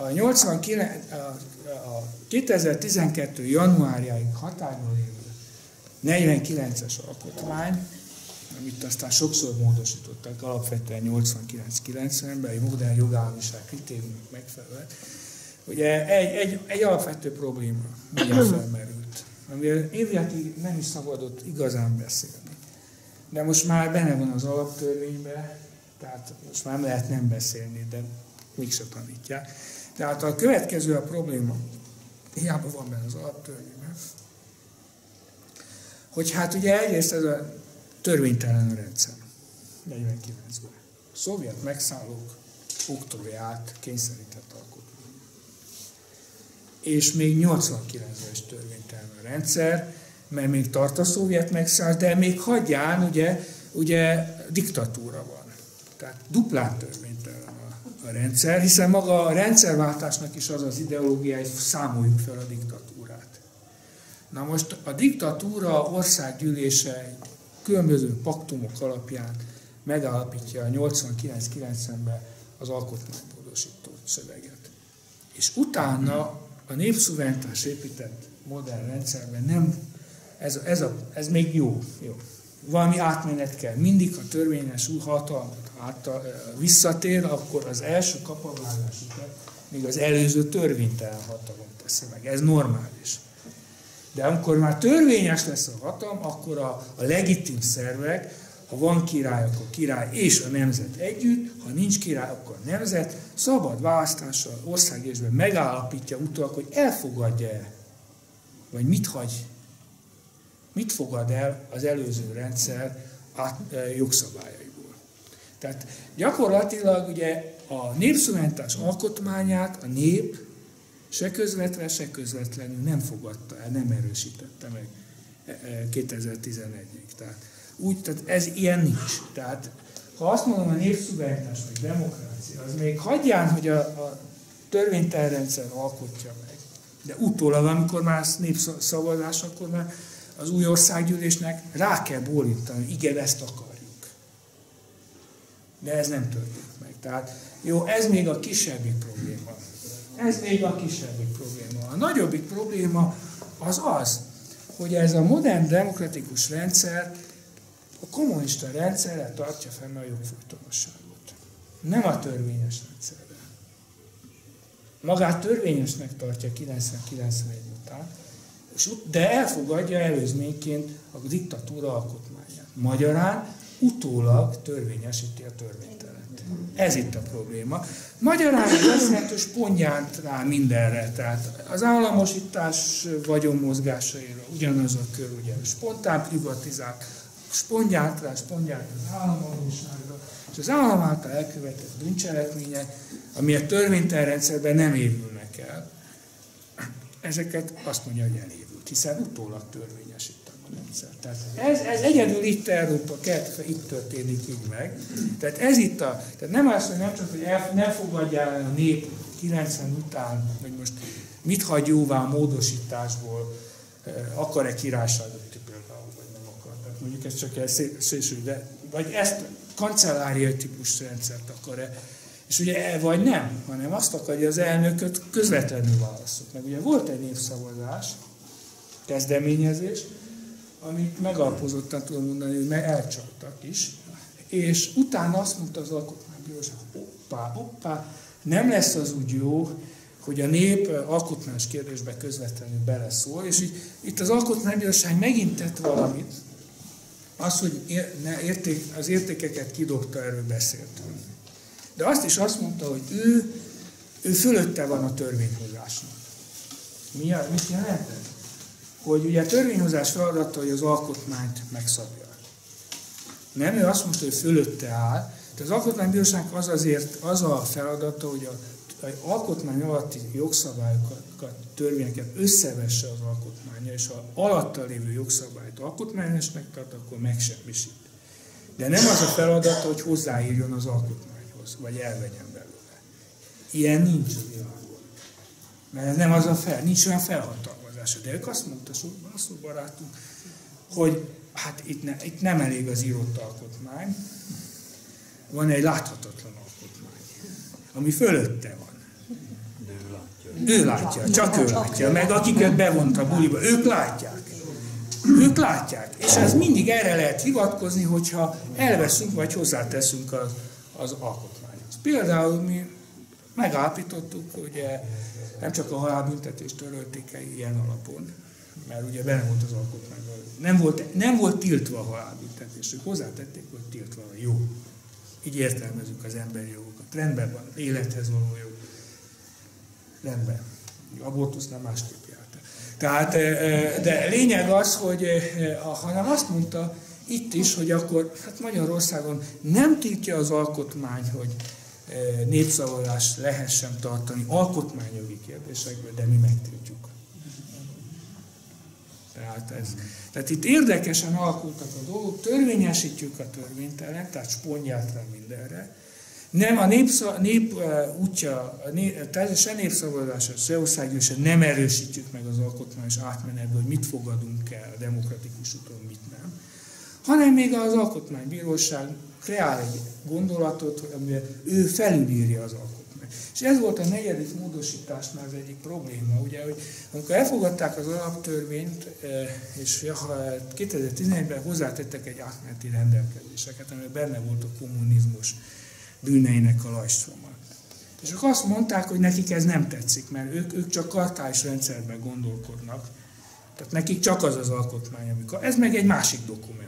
a 89, a 2012. januárjáig hatályban lévő 49-es alkotmány, amit aztán sokszor módosítottak, alapvetően 89-90-ben, egy modern jogállamiság kritériumnak megfelelően, ugye egy, egy, egy alapvető probléma mindjárt felmerült, amivel évjátig nem is szabadott igazán beszélni. De most már benne van az alaptörvényben, tehát most már nem lehet nem beszélni, de mégse tanítják. Tehát a következő a probléma, hiába van benne az alaptörvényben, hogy hát ugye egyrészt ez a törvénytelen a rendszer, 49-ben. A szovjet megszállók oktroját kényszerített alkotmány. És még 89-ben is törvénytelen a rendszer, mert még tart a szovjet megszállás, de még hagyján ugye, ugye diktatúra van. Tehát duplán törvénytelen a rendszer, hiszen maga a rendszerváltásnak is az az ideológia, hogy számoljuk fel a diktatúrát. Na most a diktatúra országgyűlése különböző paktumok alapján megállapítja a 89-90-ben az alkotmánymódosító szöveget. És utána a népszuverenitás épített modern rendszerben nem, ez, ez, a, ez még jó, jó. Valami átmenet kell. Mindig, a törvényes új hatalmat át, visszatér, akkor az első kapavágás után még az előző törvénytelen hatalom teszi meg. Ez normális. De amikor már törvényes lesz a hatalom, akkor a, a legitim szervek, ha van király, akkor király és a nemzet együtt, ha nincs király, akkor a nemzet szabad választással országésben megállapítja utólag, hogy elfogadja-e, vagy mit hagy, mit fogad el az előző rendszer át, jogszabályai. Tehát gyakorlatilag ugye a népszuverenitás alkotmányát a nép se közvetve, se közvetlenül nem fogadta el, nem erősítette meg 2011-ig. E, e, tehát, úgy, tehát ez ilyen nincs. Tehát ha azt mondom, a népszuverenitás vagy demokrácia, az még hagyján, hogy a, a törvénytelrendszer alkotja meg, De utólag, amikor már népszavazás, akkor már az új országgyűlésnek rá kell bólintani, igen, ezt akarjuk. De ez nem történt meg. Tehát jó, ez még a kisebbik probléma. Ez még a kisebbik probléma. A nagyobbik probléma az az, hogy ez a modern demokratikus rendszer a kommunista rendszerre tartja fenn a jogfolytonosságot. Nem a törvényes rendszerre. Magát törvényesnek tartja 90-91 után, de elfogadja előzményként a diktatúra alkotmányát. Magyarán utólag törvényesíti a törvénytelen. Ez itt a probléma. Magyarán hogy spondjánt rá mindenre. Tehát az államosítás vagyonmozgásaira ugyanaz a kör, ugye spontán privatizált, spondjánt rá, spondjánt az államadóságra, és az állam által elkövetett bűncselekmények, ami a törvénytelen rendszerben nem évülnek el, ezeket azt mondja, hogy elévült, hiszen utólag törvényesít rendszer. Tehát ez, ez egyedül itt Európa kettő, itt történik így meg. Tehát ez itt a, tehát nem az, hogy nem csak, hogy el, nem el a nép 90 után, hogy most mit hagy jóvá a módosításból, eh, akar-e királyságot például, vagy nem akar. Tehát mondjuk ez csak szélső, de vagy ezt kancelláriai típus rendszert akar-e, és ugye e vagy nem, hanem azt akarja az elnököt közvetlenül választott. Meg ugye volt egy népszavazás, kezdeményezés, amit megalapozottan tudom mondani, hogy meg elcsaltak is, és utána azt mondta az alkotmánybíróság, hoppá, hoppá, nem lesz az úgy jó, hogy a nép alkotmányos kérdésbe közvetlenül beleszól, és így, itt az alkotmánybíróság megint tett valamit, az, hogy érték, az értékeket kidobta, erről beszéltünk. De azt is azt mondta, hogy ő, ő fölötte van a törvényhozásnak. Mi, mit jelent ez? Hogy ugye a törvényhozás feladata, hogy az alkotmányt megszabja. Nem, ő azt mondta, hogy fölötte áll. De az alkotmánybíróságnak az azért az a feladata, hogy a, az alkotmány alatti jogszabályokat, törvényeket összevesse az alkotmánya, és ha alatta lévő jogszabályt alkotmányosnak tart, akkor megsemmisít. De nem az a feladata, hogy hozzáírjon az alkotmányhoz, vagy elvegyen belőle. Ilyen nincs a világon. Mert nem az a fel, nincs olyan felhatalma megoldása. De ők azt mondta, azt barátunk, hogy hát itt, ne, itt nem elég az írott alkotmány, van egy láthatatlan alkotmány, ami fölötte van. Ő látja, csak ő látja, meg akiket bevont a buliba, ők látják. Ők látják. És ez mindig erre lehet hivatkozni, hogyha elveszünk vagy hozzáteszünk az, az alkotmányhoz. Például mi megállapítottuk, hogy nem csak a halálbüntetést törölték el ilyen alapon, mert ugye benne volt az alkotmányban. Nem volt, nem volt tiltva a halálbüntetés, ők hozzátették, hogy tiltva a jó. Így értelmezzük az emberi jogokat. Rendben van, élethez való jog. Rendben. Abortusz nem másképp járta. Tehát, de lényeg az, hogy hanem azt mondta itt is, hogy akkor hát Magyarországon nem tiltja az alkotmány, hogy népszavazást lehessen tartani alkotmányjogi kérdésekben, de mi megtiltjuk. Tehát, ez, tehát itt érdekesen alakultak a dolgok, törvényesítjük a törvénytelen, tehát spondját rá mindenre. Nem a népsza, nép útja, a nép, tehát se népszavazása, se országgyűlése nem erősítjük meg az alkotmányos átmenetből, hogy mit fogadunk el a demokratikus úton, mit nem, hanem még az alkotmánybíróság kreál egy gondolatot, amivel ő felülírja az alkotmányt. És ez volt a negyedik módosításnál az egyik probléma, ugye, hogy amikor elfogadták az alaptörvényt, eh, és 2011-ben hozzátettek egy átmeneti rendelkezéseket, amiben benne volt a kommunizmus bűneinek a lajstroma. És akkor azt mondták, hogy nekik ez nem tetszik, mert ők, ők csak kartályos rendszerben gondolkodnak. Tehát nekik csak az az alkotmány, amikor... Ez meg egy másik dokumentum.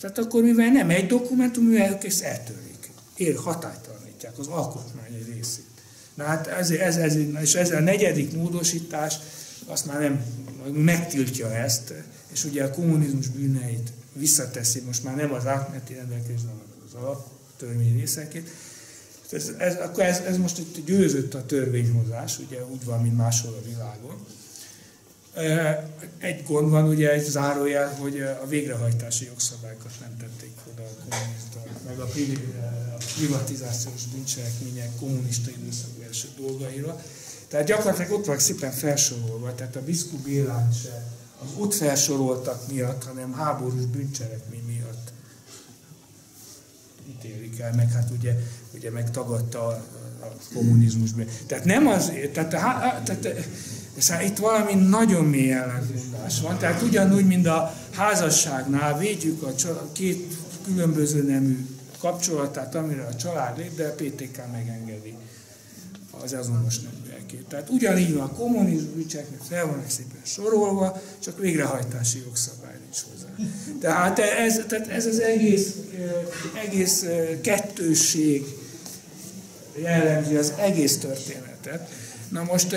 Tehát akkor mivel nem egy dokumentum, mivel ezt eltörlik. Ér, hatálytalanítják az alkotmány egy részét. Na hát ez, ez, ez, és ez a negyedik módosítás, azt már nem megtiltja ezt, és ugye a kommunizmus bűneit visszateszi, most már nem az átmeneti rendelkezés, hanem az alaptörvény részeként. Ez, ez, akkor ez, ez most itt győzött a törvényhozás, ugye úgy van, mint máshol a világon. Egy gond van, ugye egy zárójel, hogy a végrehajtási jogszabályokat nem tették oda a kommunista, meg a privatizációs bűncselekmények kommunista időszak első dolgaira. Tehát gyakorlatilag ott van szépen felsorolva, tehát a Biszku Bélán se az ott felsoroltak miatt, hanem háborús bűncselekmény miatt ítélik el, meg hát ugye, ugye megtagadta a, a kommunizmusban. Tehát nem az, tehát, tehát, tehát Szóval itt valami nagyon mély ellentmondás van. Tehát ugyanúgy, mint a házasságnál védjük a két különböző nemű kapcsolatát, amire a család lép, de a PTK megengedi az azonos neműekét. Tehát ugyanígy van a kommunizmus bűncselekmény, fel vannak szépen sorolva, csak végrehajtási jogszabály nincs hozzá. Tehát ez, tehát ez az egész, egész kettősség jellemzi az egész történetet. Na most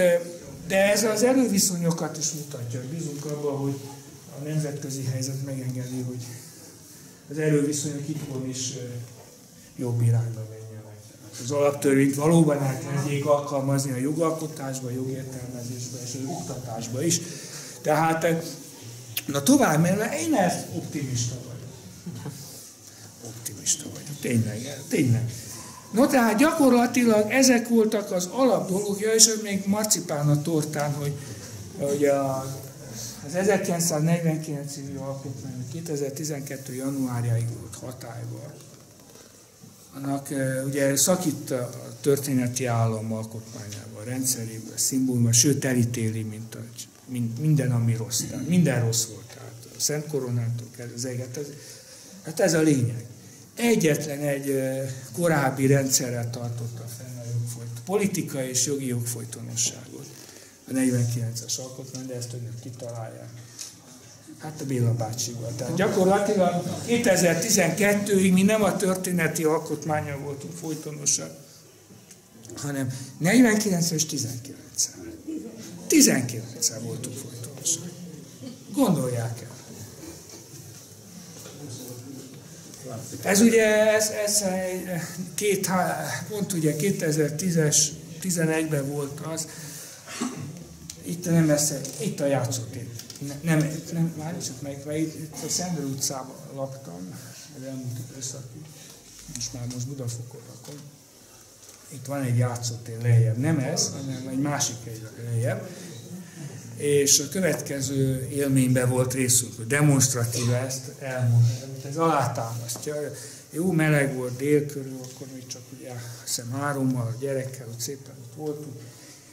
de ez az előviszonyokat is mutatja, bízunk abban, hogy a nemzetközi helyzet megengedi, hogy az előviszonyok itthon is jobb irányba menjenek. Az alaptörvényt valóban elkezdjék alkalmazni a jogalkotásba, a jogértelmezésbe és az oktatásba is. Tehát, na tovább, mert én ezt optimista vagyok. Optimista vagyok, tényleg, tényleg. No tehát gyakorlatilag ezek voltak az alap dolgokja, és ez még marcipán a tortán, hogy, hogy a, az 1949 évi alkotmány 2012. januárjáig volt hatályban. Annak ugye szakít a történeti állam alkotmányában, rendszerében, szimbólumban, sőt elítéli, mint, a, mint minden, ami rossz. Tehát minden rossz volt. Tehát a Szent Koronától kezdve, ez, hát ez a lényeg egyetlen egy korábbi rendszerrel tartotta fenn a jogfolyt, politikai és jogi jogfolytonosságot. A 49-es alkotmány, de ezt önök kitalálják. Hát a Béla bácsival. Tehát gyakorlatilag 2012-ig mi nem a történeti alkotmánya voltunk folytonosak, hanem 49 és 19 19 voltunk folytonosak. Gondolják el. Ez ugye, ez, ez két, pont ugye 2010-es, 11-ben volt az, itt nem messze, itt a játszótér. Ne, nem, nem, várj csak meg, mert itt, itt a Szendő utcában laktam, az elmúlt időszakig, most már most Budafokon lakom. Itt van egy játszótér lejjebb, nem ez, hanem egy másik egy lejjebb, és a következő élményben volt részünk, hogy demonstratíve ezt elmondani. Ez alátámasztja. Jó meleg volt dél körül, akkor még csak ugye hiszem hárommal gyerekkel ott szépen ott voltunk,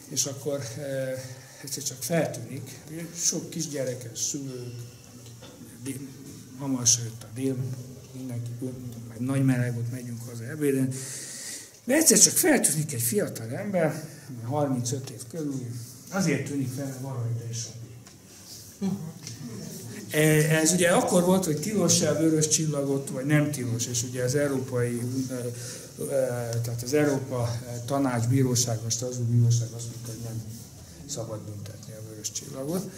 és akkor e, egyszer csak feltűnik, sok kisgyerekes szülők, hamar jött a dél, mindenki, meg nagy meleg volt, megyünk haza ebéden, de egyszer csak feltűnik egy fiatal ember, 35 év körül, Azért tűnik fel, valahol is e, ez ugye akkor volt, hogy tilos-e a vörös csillagot, vagy nem tilos, és ugye az európai, e, e, tehát az Európa Tanács Bíróság, a Strasbourg Bíróság azt mondta, hogy nem szabad büntetni a vörös csillagot.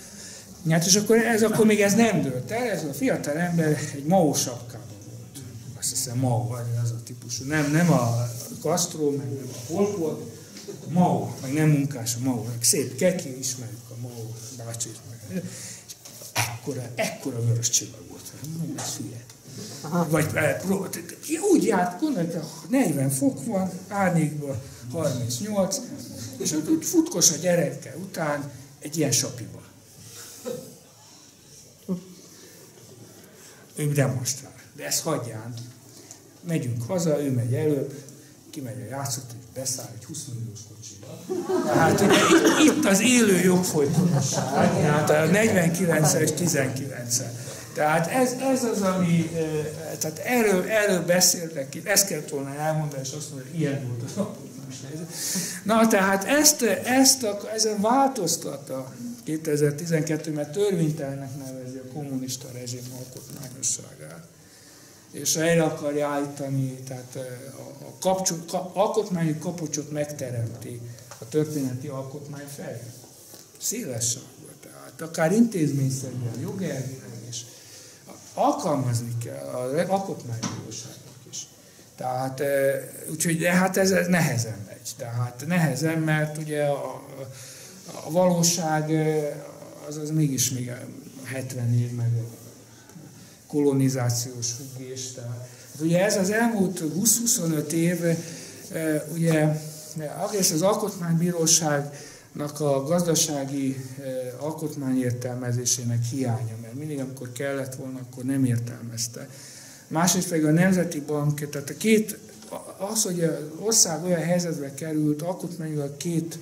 Hát és akkor ez akkor még ez nem dőlt el, ez a fiatal ember egy Mao sapkában volt. Azt hiszem Mao, az a típusú. Nem, nem a Castro, meg nem a Pol Mao, meg nem munkás a Mao, meg szép keki, ismerjük a Mao bácsit, meg. És ekkora, ekkora vörös csillag volt. Nem ez hülye. Vagy eh, úgy járt, gondolj, 40 fok van, árnyékban 38, és ott futkos a gyerekkel után egy ilyen sapiba. Ő demonstrál. De ezt hagyján. Megyünk haza, ő megy előbb, kimegy a játszót, és beszáll egy 20 milliós kocsiba. Tehát ugye itt, az élő jogfolytonosság, tehát a 49-es, 19-es. Tehát ez, ez az, ami, tehát erről, erről beszéltek itt, ezt kellett volna elmondani, és azt mondani, hogy ilyen volt az alkotmányos Na, tehát ezt, ezt a, ezen változtatta 2012, mert törvénytelnek nevezi a kommunista rezsim alkotmányosságát és helyre akarja állítani, tehát a, a kapcsol, ka, alkotmányi kapocsot megteremti a történeti alkotmány felé. Széles sarkba, tehát akár intézményszerűen, jogelvileg is alkalmazni kell az alkotmánybíróságnak is. Tehát, úgyhogy de hát ez nehezen megy. Tehát nehezen, mert ugye a, a valóság az, az mégis még 70 év meg kolonizációs függés. Tehát, hát ugye ez az elmúlt 20-25 év, ugye egész az Alkotmánybíróság a gazdasági alkotmányértelmezésének hiánya, mert mindig, amikor kellett volna, akkor nem értelmezte. Másrészt pedig a Nemzeti Bank, tehát a két, az, hogy az ország olyan helyzetbe került, alkotmányban két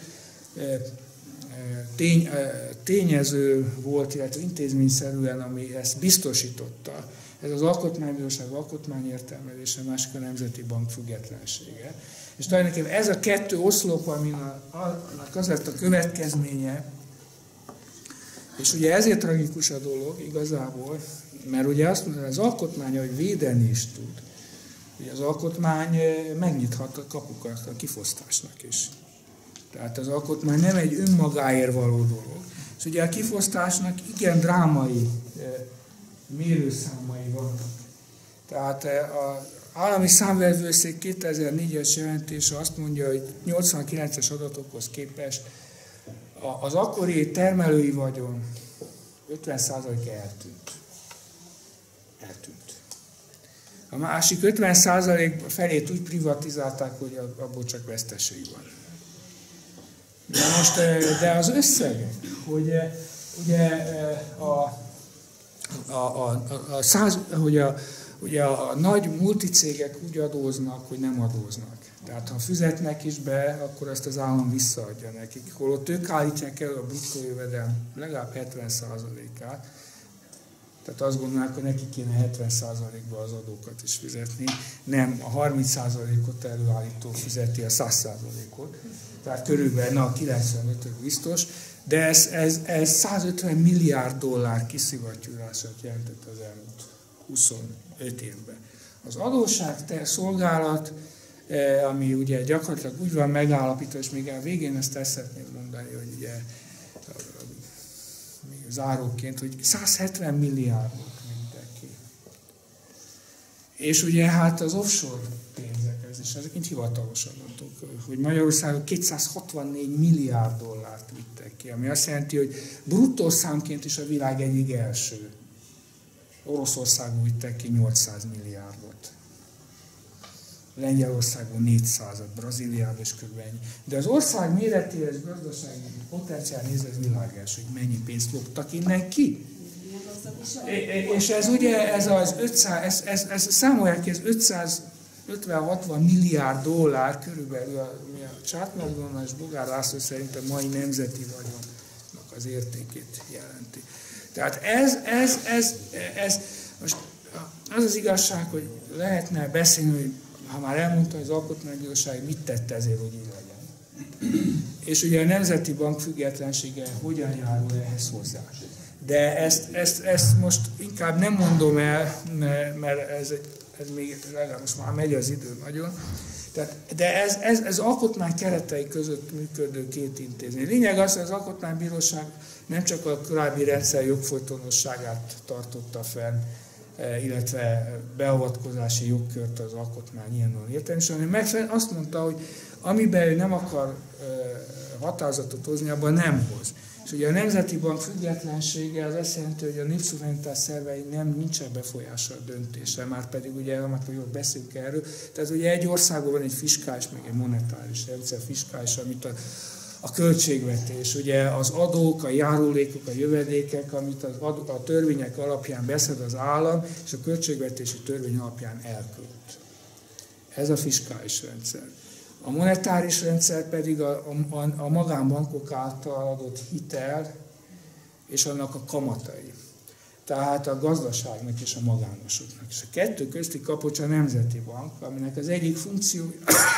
tény, tényező volt, illetve intézményszerűen, ami ezt biztosította. Ez az alkotmánybíróság alkotmányértelmezése, másik a Nemzeti Bank függetlensége. És tulajdonképpen ez a kettő oszlop, aminek az lett a következménye, és ugye ezért tragikus a dolog igazából, mert ugye azt mondja, az alkotmány, hogy védeni is tud. Ugye az alkotmány megnyithat a kapukat a kifosztásnak is. Tehát az alkotmány nem egy önmagáért való dolog. És ugye a kifosztásnak igen drámai mérőszámai vannak. Tehát a állami számvevőszék 2004-es jelentése azt mondja, hogy 89-es adatokhoz képest az akkori termelői vagyon 50% eltűnt. Eltűnt. A másik 50% felét úgy privatizálták, hogy abból csak veszteség van. De most, de az összeg, hogy ugye a, a, a, a, száz, hogy a, ugye a nagy multicégek úgy adóznak, hogy nem adóznak. Tehát ha fizetnek is be, akkor ezt az állam visszaadja nekik. Holott ők állítják el a bruttó jövedelem legalább 70%-át, tehát azt gondolják, hogy neki kéne 70%-ba az adókat is fizetni, nem a 30%-ot előállító fizeti a 100%-ot, tehát körülbelül na, 95 biztos, de ez, ez, ez 150 milliárd dollár kiszivattyúrását jelentett az elmúlt 25 évben. Az adósság szolgálat, eh, ami ugye gyakorlatilag úgy van megállapítva, és még a végén ezt el szeretném mondani, hogy ugye záróként, hogy 170 milliárdot mindenki. És ugye hát az offshore is ezeket hivatalosan mondtuk, hogy Magyarországon 264 milliárd dollárt vittek ki, ami azt jelenti, hogy bruttó számként is a világ egyik első. Oroszországon vittek ki 800 milliárdot. Lengyelországon 400 Brazíliában is kb. ennyi. De az ország méretére és gazdasági potenciál nézve ez világos, hogy mennyi pénzt loptak innen ki. És ez ugye, ez az 500, ez, ez, ez számolják ki, ez 550-60 milliárd dollár körülbelül, ami a Csátmagdonna és Bogár László szerint a mai nemzeti vagyonnak az értékét jelenti. Tehát ez, ez, ez, ez, most az az igazság, hogy lehetne beszélni, hogy ha már elmondta, az Alkotmánybíróság mit tette ezért, hogy így legyen. És ugye a Nemzeti Bank függetlensége hogyan járul ehhez hozzá. De ezt, ezt, ezt most inkább nem mondom el, mert ez, ez még legalább most már megy az idő nagyon. Tehát, de ez, ez, ez alkotmány keretei között működő két intézmény. Lényeg az, hogy az Alkotmánybíróság nem csak a korábbi rendszer jogfolytonosságát tartotta fenn, E, illetve beavatkozási jogkört az alkotmány ilyen értelmi, hanem megfelelően azt mondta, hogy amiben ő nem akar e, határozatot hozni, abban nem hoz. És ugye a Nemzeti Bank függetlensége az azt jelenti, hogy a népszuverenitás szervei nem nincsen befolyása a döntésre, már pedig ugye, már jól beszélünk erről, tehát ugye egy országban van egy fiskális, meg egy monetáris rendszer fiskális, amit a a költségvetés, ugye az adók, a járulékok, a jövedékek, amit az adó, a törvények alapján beszed az állam, és a költségvetési törvény alapján elkölt. Ez a fiskális rendszer. A monetáris rendszer pedig a, a, a magánbankok által adott hitel és annak a kamatai. Tehát a gazdaságnak és a magánosoknak. És a kettő közti kapocs a Nemzeti Bank, aminek az egyik funkció,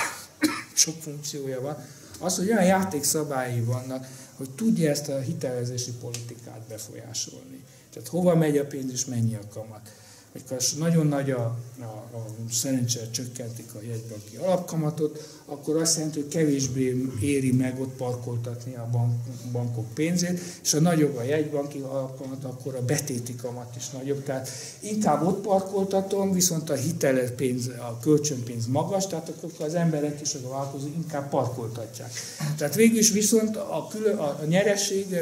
sok funkciója van, az, hogy olyan játékszabályi vannak, hogy tudja ezt a hitelezési politikát befolyásolni. Tehát hova megy a pénz és mennyi a kamat amikor nagyon nagy a, a, a szerencsére csökkentik a jegybanki alapkamatot, akkor azt jelenti, hogy kevésbé éri meg ott parkoltatni a bank, bankok pénzét, és ha nagyobb a jegybanki alapkamat, akkor a betéti kamat is nagyobb. Tehát inkább ott parkoltatom, viszont a hitelepénz, a kölcsönpénz magas, tehát akkor az emberek és a vállalkozók inkább parkoltatják. Tehát végül is viszont a, külön, a, nyereség,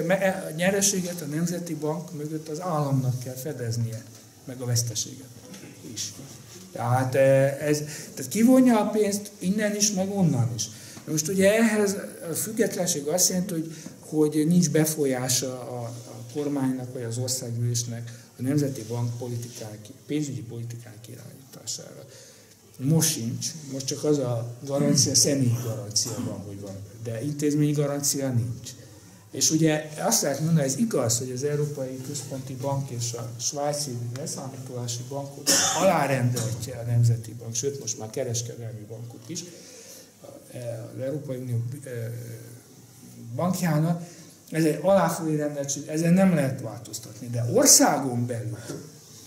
a nyereséget a Nemzeti Bank mögött az államnak kell fedeznie meg a veszteséget is. Tehát, eh, ez, tehát kivonja a pénzt innen is, meg onnan is. Most ugye ehhez a függetlenség azt jelenti, hogy, hogy nincs befolyása a, a kormánynak vagy az országgyűlésnek a nemzeti bank politikák, pénzügyi politikák irányítására. Most sincs, most csak az a garancia, személyi garancia van, hogy van, de intézményi garancia nincs. És ugye azt lehet mondani, ez igaz, hogy az Európai Központi Bank és a Svájci Leszámítási Bankot alárendeltje a Nemzeti Bank, sőt most már kereskedelmi bankok is, az Európai Unió bankjának, ez egy aláfölé rendeltség, ezen nem lehet változtatni. De országon belül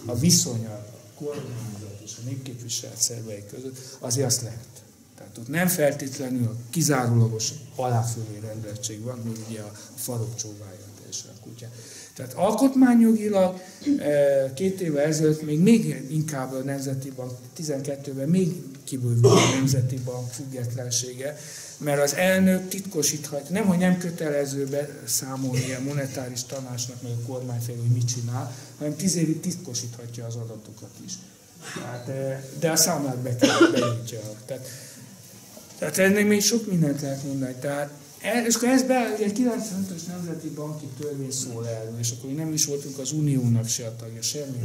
a viszony a kormányzat és a népképviselet szervei között azért azt lehet. Tehát nem feltétlenül a kizárólagos aláfölé rendeltség van, mint ugye a farok csóvája teljesen a kutyát. Tehát alkotmányjogilag eh, két évvel ezelőtt még, még inkább a Nemzeti Bank, 12-ben még kibővült a Nemzeti Bank függetlensége, mert az elnök titkosíthatja, nem, hogy nem kötelező beszámolni a monetáris tanácsnak, meg a kormányfél, hogy mit csinál, hanem tíz évig titkosíthatja az adatokat is. Tehát, eh, de a számlát be kell benyújtja. Tehát, tehát ennek még sok mindent lehet mondani. Tehát és akkor ez be, egy 95-ös nemzeti banki törvény szól erről, és akkor nem is voltunk az uniónak se a tagja, semmi.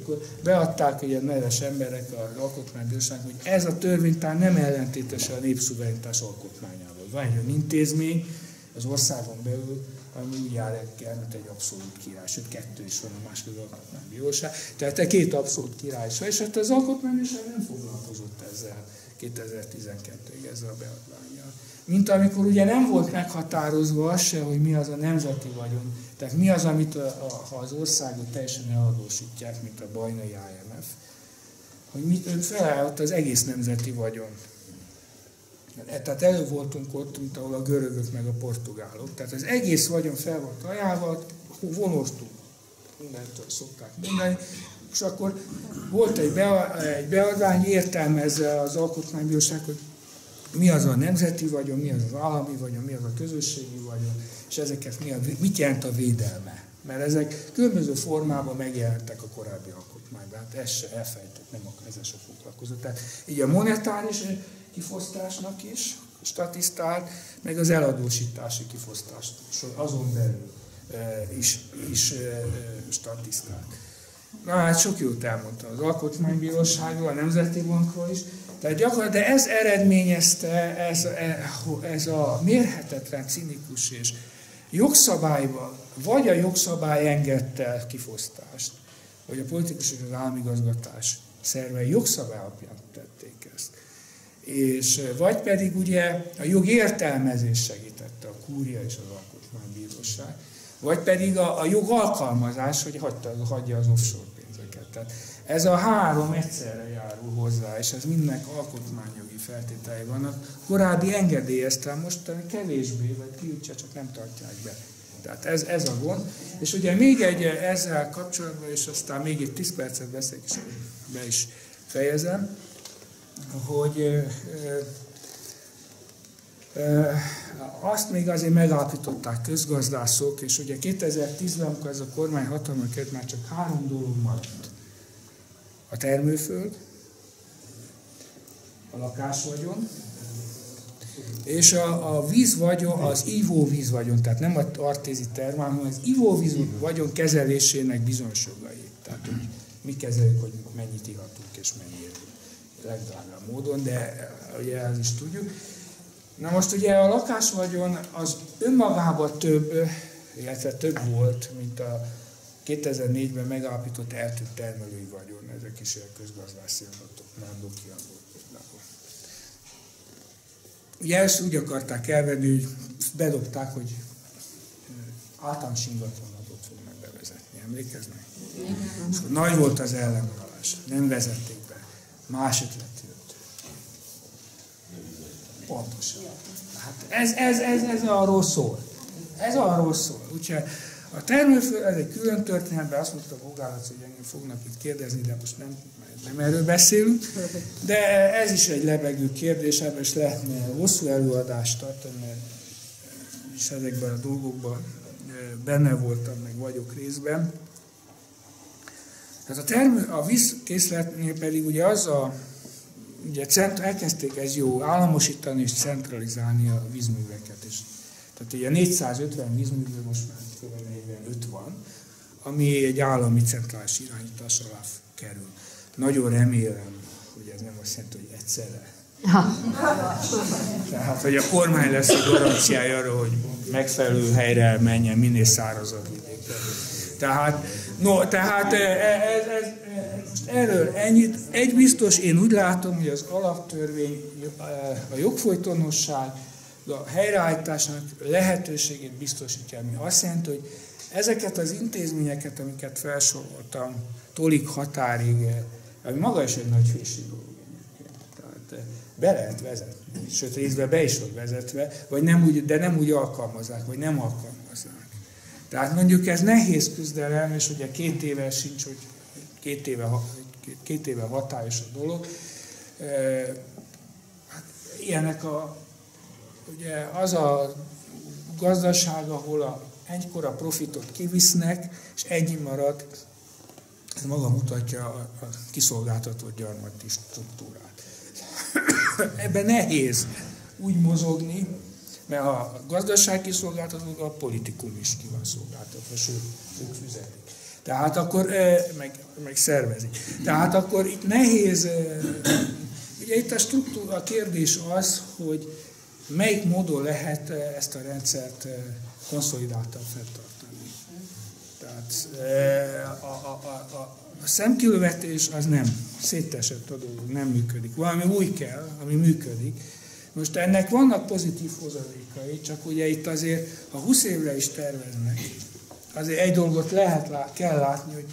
Akkor beadták ilyen neves emberek az alkotmánybíróság, hogy ez a törvény talán nem ellentétes a népszuverenitás alkotmányával. Van egy olyan intézmény az országon belül, ami úgy jár el, mint egy abszolút király, sőt kettő is van a második alkotmánybíróság. Tehát két abszolút király és hát az alkotmánybíróság nem foglalkozott ezzel 2012-ig ezzel a beadványjal. Mint amikor ugye nem volt meghatározva az se, hogy mi az a nemzeti vagyon. Tehát mi az, amit a, a, ha az országot teljesen eladósítják, mint a bajnai IMF, hogy mit felállt az egész nemzeti vagyon. Tehát elő voltunk ott, mint ahol a görögök meg a portugálok. Tehát az egész vagyon fel volt ajánlva, vonostuk, mindentől szokták mondani, és akkor volt egy, beadvány, értelmezze az alkotmánybíróság, hogy mi az a nemzeti vagyon, mi az az állami vagyon, mi az a közösségi vagyon, és ezeket mi a, mit jelent a védelme. Mert ezek különböző formában megjelentek a korábbi alkotmányban, hát ez se elfejtett, nem ezzel se foglalkozott. Tehát így a monetáris kifosztásnak is statisztált, meg az eladósítási kifosztás azon belül is, is statisztált. Na hát sok jót elmondta az Alkotmánybíróságról, a Nemzeti Bankról is, tehát gyakorlatilag ez eredményezte, ez, e, ez a mérhetetlen cinikus és jogszabályban, vagy a jogszabály engedte kifosztást, vagy a politikus és az államigazgatás szervei jogszabály alapján tették ezt. És vagy pedig ugye a jog értelmezés segítette a kúria és az alkotmánybíróság, vagy pedig a, a jog alkalmazás, hogy hagyta, hagyja az offshore. Tehát ez a három egyszerre járul hozzá, és ez mindnek alkotmányjogi feltételei vannak. Korábbi engedélyeztem, most kevésbé, vagy kiütse, csak nem tartják be. Tehát ez, ez a gond. És ugye még egy ezzel kapcsolatban, és aztán még egy 10 percet beszélek, és be is fejezem, hogy azt még azért megállapították közgazdászok, és ugye 2010-ben, amikor ez a kormány hatalma már csak három dolog maradt a termőföld, a lakásvagyon, és a, a vízvagyon, az ivóvíz vagyon, tehát nem az artézi termál, hanem az ivóvíz vagyon kezelésének bizonyos jogai. Tehát, hogy mi kezeljük, hogy mennyit ihatunk és mennyit legdrágább módon, de ugye ezt is tudjuk. Na most ugye a lakásvagyon az önmagában több, illetve több volt, mint a 2004-ben megállapított eltűnt termelői vagyon, ezek is ilyen közgazdászi adatok, nem doki adatok. Ugye ezt úgy akarták elvenni, hogy bedobták, hogy általános ingatlanadót fognak bevezetni, emlékeznek? És nagy volt az ellenállás, nem vezették be. Más ötlet jött. Pontosan. Hát ez, ez, ez, ez arról szól. Ez arról szól. Úgyhogy a termőföld, ez egy külön történet, de azt mondta Bogálac, hogy engem fognak itt kérdezni, de most nem, nem erről beszélünk. De ez is egy lebegő kérdés, ebben is lehetne hosszú előadást tartani, mert is ezekben a dolgokban benne voltam, meg vagyok részben. Tehát a, termő, a vízkészletnél pedig ugye az a ugye cent, elkezdték ez jó államosítani és centralizálni a vízműveket is. Tehát ugye 450 vízművő most már 45 van, ami egy állami centrális irányítás alá kerül. Nagyon remélem, hogy ez nem azt jelenti, hogy egyszerre. Tehát, hogy a kormány lesz a garanciája arra, hogy megfelelő helyre menjen minél szárazabb vidékre. Tehát, no, tehát ez, ez, ez, most erről ennyit. Egy biztos, én úgy látom, hogy az alaptörvény, a jogfolytonosság, a helyreállításnak lehetőségét biztosítja, ami azt jelenti, hogy ezeket az intézményeket, amiket felsoroltam, tolik határig, ami maga is egy nagy dolog Tehát be lehet vezetni, sőt részben be is van vezetve, vagy nem úgy, de nem úgy alkalmazzák, vagy nem alkalmazzák. Tehát mondjuk ez nehéz küzdelem, és ugye két éve sincs, hogy két éve, két éve hatályos a dolog. Hát ilyenek a, ugye az a gazdaság, ahol a, egykor a profitot kivisznek, és ennyi marad, ez maga mutatja a, a kiszolgáltatott gyarmati struktúrát. Ebben nehéz úgy mozogni, mert a gazdaság kiszolgáltatott, a politikum is ki van szolgáltatva, sőt, ők fizetik. Tehát akkor, meg, meg szervezik. Tehát akkor itt nehéz, ugye itt a struktúra, a kérdés az, hogy melyik módon lehet ezt a rendszert konszolidáltan fenntartani. Tehát a, a, a, a, a szemkilövetés az nem, szétesett a dolog, nem működik. Valami új kell, ami működik. Most ennek vannak pozitív hozadékai, csak ugye itt azért, ha 20 évre is terveznek, azért egy dolgot lehet, kell látni, hogy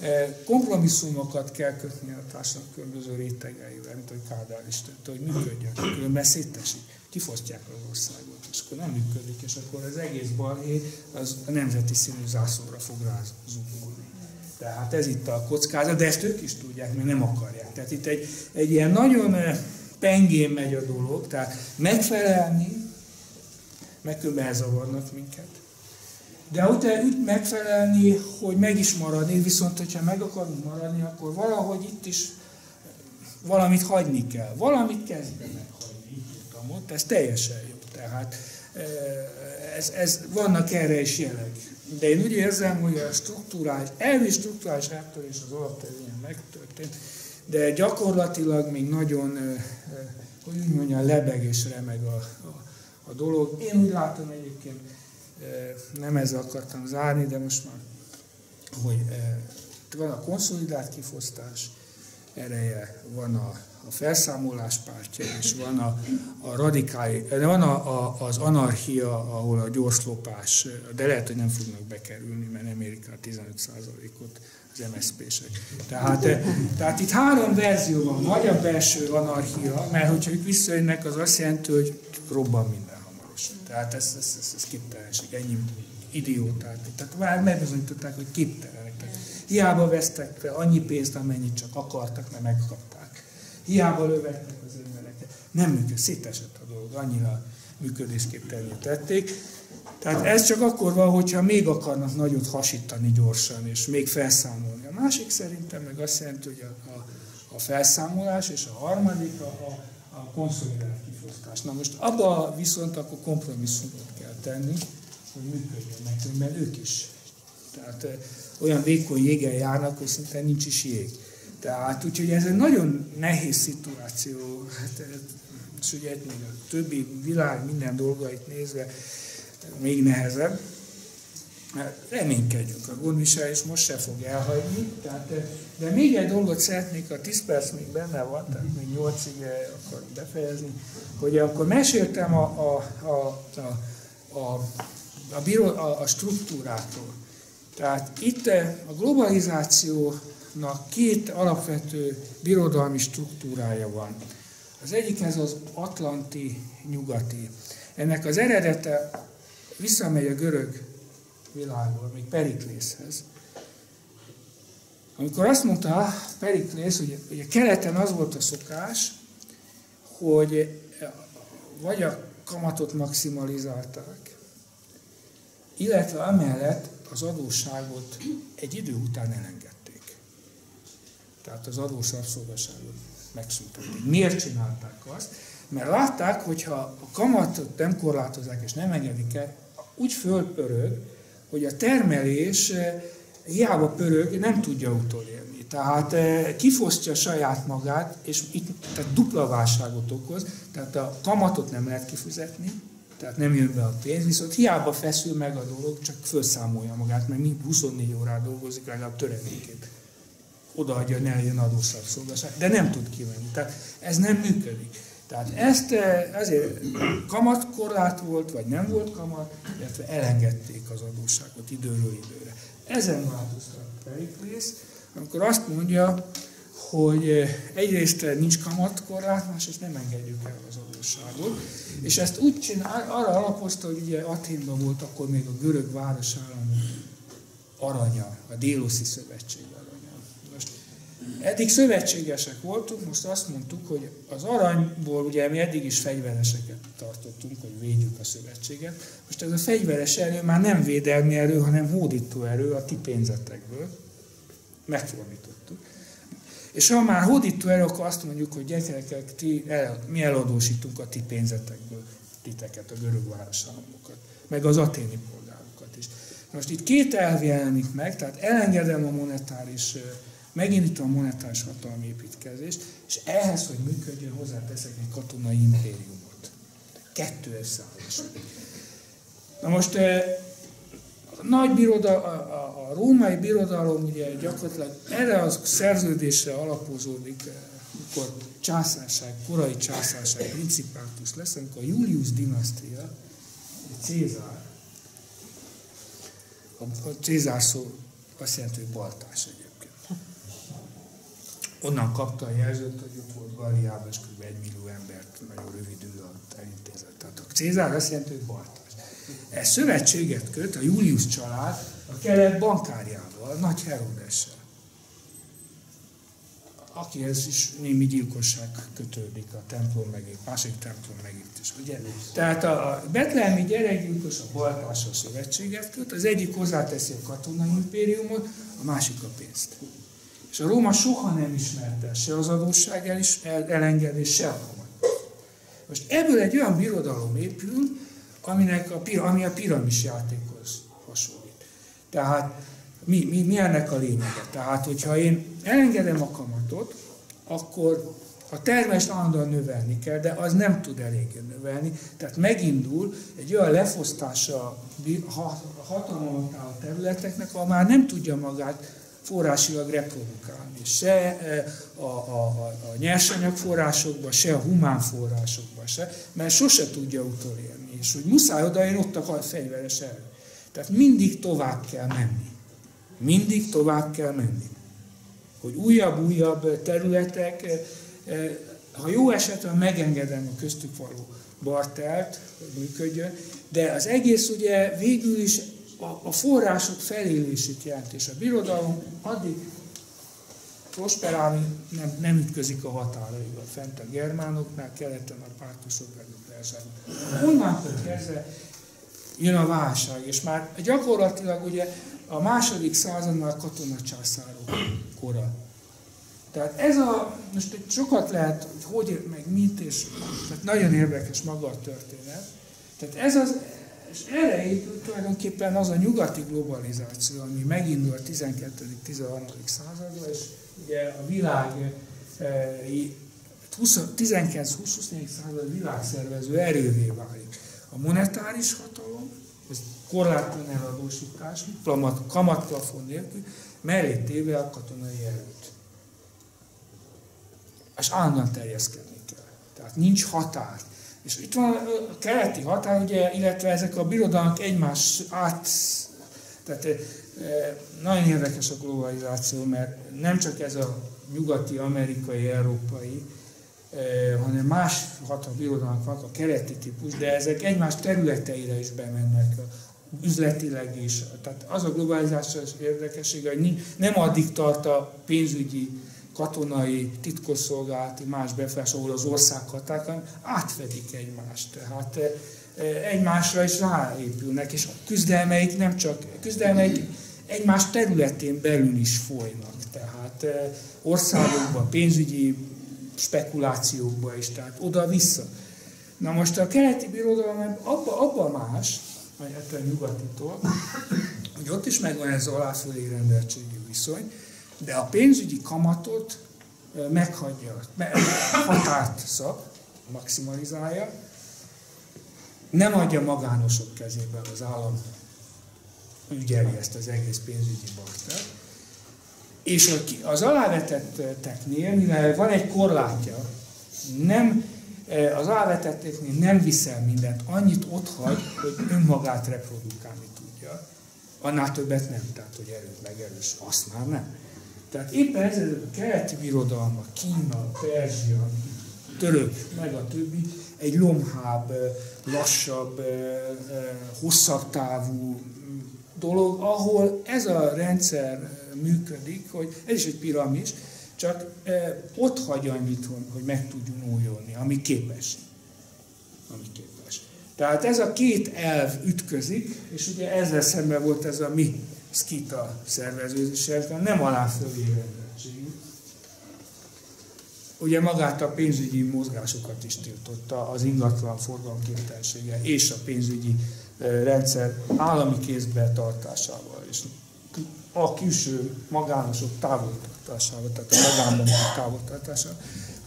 eh, kompromisszumokat kell kötni a társadalom különböző rétegeivel, mint hogy Kádár is tette, hogy működjön, különben szétesik, kifosztják az országot, és akkor nem működik, és akkor az egész balhé az a nemzeti színű zászlóra fog rázugulni. Tehát ez itt a kockázat, de ezt ők is tudják, mert nem akarják. Tehát itt egy, egy ilyen nagyon eh, pengén megy a dolog, tehát megfelelni, meg elzavarnak minket, de utána úgy megfelelni, hogy meg is maradni, viszont hogyha meg akarunk maradni, akkor valahogy itt is valamit hagyni kell. Valamit így ott, ez teljesen jó. Tehát ez, ez, vannak erre is jelek. De én úgy érzem, hogy a struktúrális, elvi struktúrális áttörés az alaptörvényen megtörtént, de gyakorlatilag még nagyon, hogy úgy mondjam, lebeg és remeg a, a, a dolog. Én úgy látom egyébként, nem ezzel akartam zárni, de most már, hogy van a konszolidált kifosztás ereje, van a, a felszámolás pártja, és van a, a radikális, van a, a, az anarchia, ahol a gyorslopás, de lehet, hogy nem fognak bekerülni, mert nem érik a 15%-ot az MSZP-sek. Tehát, tehát itt három verzió van, vagy a belső anarchia, mert hogyha ők visszajönnek, az azt jelenti, hogy robban minden. Tehát ez, ez, ez, ez képtelenség, ennyi idióták. Tehát már megbizonyították, hogy képtelenek. Hiába vesztek fel annyi pénzt, amennyit csak akartak, mert megkapták. Hiába lövettek az embereket. Nem működik, szétesett a dolog, annyira működésképtelenül tették. Tehát ez csak akkor van, hogyha még akarnak nagyot hasítani gyorsan, és még felszámolni. A másik szerintem meg azt jelenti, hogy a, a, a felszámolás, és a harmadik a, a, a konszolidált kifosztás. Na most abba viszont akkor kompromisszumot kell tenni, hogy működjenek, mert ők is. Tehát olyan vékony jégen járnak, hogy szinte nincs is jég. Tehát úgyhogy ez egy nagyon nehéz szituáció, hát, és ugye még a többi világ minden dolgait nézve még nehezebb. Hát reménykedjünk, a gondviselés most se fog elhagyni. Tehát, de még egy dolgot szeretnék, a 10 perc még benne van, tehát még 8-ig akar befejezni, hogy akkor meséltem a, a, a, a, a, a, bíró, a, a struktúrától. Tehát itt a globalizációnak két alapvető birodalmi struktúrája van. Az egyik ez az atlanti-nyugati. Ennek az eredete visszamegy a görög világból, még Periklészhez. Amikor azt mondta Periklész, hogy ugye keleten az volt a szokás, hogy vagy a kamatot maximalizálták, illetve amellett az adósságot egy idő után elengedték. Tehát az adós rabszolgaságot megszüntették. Miért csinálták azt? Mert látták, hogy ha a kamatot nem korlátozzák és nem engedik el, úgy fölpörög, hogy a termelés eh, hiába pörög, nem tudja utolérni. Tehát eh, kifosztja saját magát, és itt tehát dupla válságot okoz, tehát a kamatot nem lehet kifizetni, tehát nem jön be a pénz, viszont hiába feszül meg a dolog, csak felszámolja magát, mert mind 24 órát dolgozik, legalább töredékét. Odaadja, ne legyen adószabszolgaság, de nem tud kivenni. Tehát ez nem működik. Tehát ezt azért kamatkorlát volt, vagy nem volt kamat, illetve elengedték az adósságot időről időre. Ezen változtat Periklész, amikor azt mondja, hogy egyrészt nincs kamatkorlát, másrészt nem engedjük el az adósságot. És ezt úgy csinál, arra alapozta, hogy ugye Aténban volt akkor még a görög városállam aranya, a Déloszi Szövetség Eddig szövetségesek voltunk, most azt mondtuk, hogy az aranyból ugye mi eddig is fegyvereseket tartottunk, hogy védjük a szövetséget. Most ez a fegyveres erő már nem védelmi erő, hanem hódító erő a ti pénzetekből. Megfordítottuk. És ha már hódító erő, akkor azt mondjuk, hogy gyerekek, ti el, mi eladósítunk a ti pénzetekből titeket, a görög városállamokat, meg az aténi polgárokat is. Most itt két elv jelenik meg, tehát elengedem a monetáris megindítom a monetáris hatalmi építkezést, és ehhez, hogy működjön, hozzáteszek egy katonai impériumot. Kettő összeállás. Na most a nagy biroda, a, a, a római birodalom ugye gyakorlatilag erre a szerződésre alapozódik, amikor császárság, korai császárság, principátus lesz, amikor a Julius dinasztia, Cézár, a Cézár szó azt jelenti, hogy baltás onnan kapta a jelzőt, hogy ott volt Galliában, és kb. egy millió embert nagyon rövid idő alatt elintézett. Tehát a Cézár azt jelenti, hogy Bartás. Ez szövetséget köt a Julius család a kelet bankárjával, a nagy Herodessel akihez is némi gyilkosság kötődik a templom megint, másik templom megint is, ugye? Tehát a betlehemi gyerekgyilkos a baltás a szövetséget köt, az egyik hozzáteszi a katonai impériumot, a másik a pénzt. És a Róma soha nem ismerte se az adósság elis, el, elengedés, se a kamat. Most ebből egy olyan birodalom épül, aminek a, ami a piramis játékhoz hasonlít. Tehát mi, mi, mi ennek a lényege? Tehát, hogyha én elengedem a kamatot, akkor a termést állandóan növelni kell, de az nem tud eléggé növelni. Tehát megindul egy olyan lefosztása hatalmon a területeknek, ahol már nem tudja magát forrásilag reprodukálni. Se e, a, a, a, nyersanyagforrásokba, se a humán forrásokba se, mert sose tudja utolérni. És hogy muszáj oda, ott a fegyveres erő. Tehát mindig tovább kell menni. Mindig tovább kell menni. Hogy újabb-újabb területek, e, e, ha jó esetben megengedem a köztük való bartelt, működjön, de az egész ugye végül is a, a források felélését jelent, és a birodalom addig prosperálni nem, nem ütközik a határaival. Fent a germánoknál, keleten a meg a persák. Onnantól kezdve jön a válság, és már gyakorlatilag ugye a második századnál katonacsászárok kora. Tehát ez a, most egy sokat lehet, hogy hogy, meg mit, és tehát nagyon érdekes maga a történet. Tehát ez az és erre épült tulajdonképpen az a nyugati globalizáció, ami megindul a 12.-13. században, és ugye a világ 19-20. század világszervező erővé válik. A monetáris hatalom, ez korlátlan eladósítás, kamatplafon nélkül, mellé téve a katonai erőt. És állandóan terjeszkedni kell. Tehát nincs határ. És itt van a keleti határ, ugye, illetve ezek a birodalmak egymás át, tehát nagyon érdekes a globalizáció, mert nem csak ez a nyugati, amerikai, európai, hanem más hatalmi birodalmak vannak, a keleti típus, de ezek egymás területeire is bemennek, üzletileg is. Tehát az a globalizációs érdekessége, hogy nem addig tart a pénzügyi katonai, titkosszolgálati, más befolyás, ahol az ország határán átfedik egymást. Tehát e, e, egymásra is ráépülnek, és a küzdelmeik nem csak, küzdelmeik egymás területén belül is folynak. Tehát e, országokban, pénzügyi spekulációkba is, tehát oda-vissza. Na most a keleti birodalom abba, abba más, ettől nyugatitól, hogy ott is megvan ez aláfölé rendeltségi viszony, de a pénzügyi kamatot meghagyja, határt szab, maximalizálja, nem adja magánosok kezében az állam ügyeli ezt az egész pénzügyi baktert. És az alávetetteknél, mivel van egy korlátja, nem, az alávetetteknél nem viszel mindent, annyit ott hagy, hogy önmagát reprodukálni tudja. Annál többet nem, tehát hogy erőt megerős, azt már nem. Tehát éppen ez a keleti birodalma, Kína, Perzsia, török, meg a többi, egy lomhább, lassabb, hosszabb távú dolog, ahol ez a rendszer működik, hogy ez is egy piramis, csak ott hagy annyit, hogy meg tudjunk újulni, ami képes. Ami képes. Tehát ez a két elv ütközik, és ugye ezzel szemben volt ez a mi skita szerveződéssel, nem aláfölé rendeltségű. Ugye magát a pénzügyi mozgásokat is tiltotta, az ingatlan forgalomképtelensége és a pénzügyi rendszer állami kézbe tartásával, és a külső magánosok távoltartásával, tehát a magánbankok távoltartásával.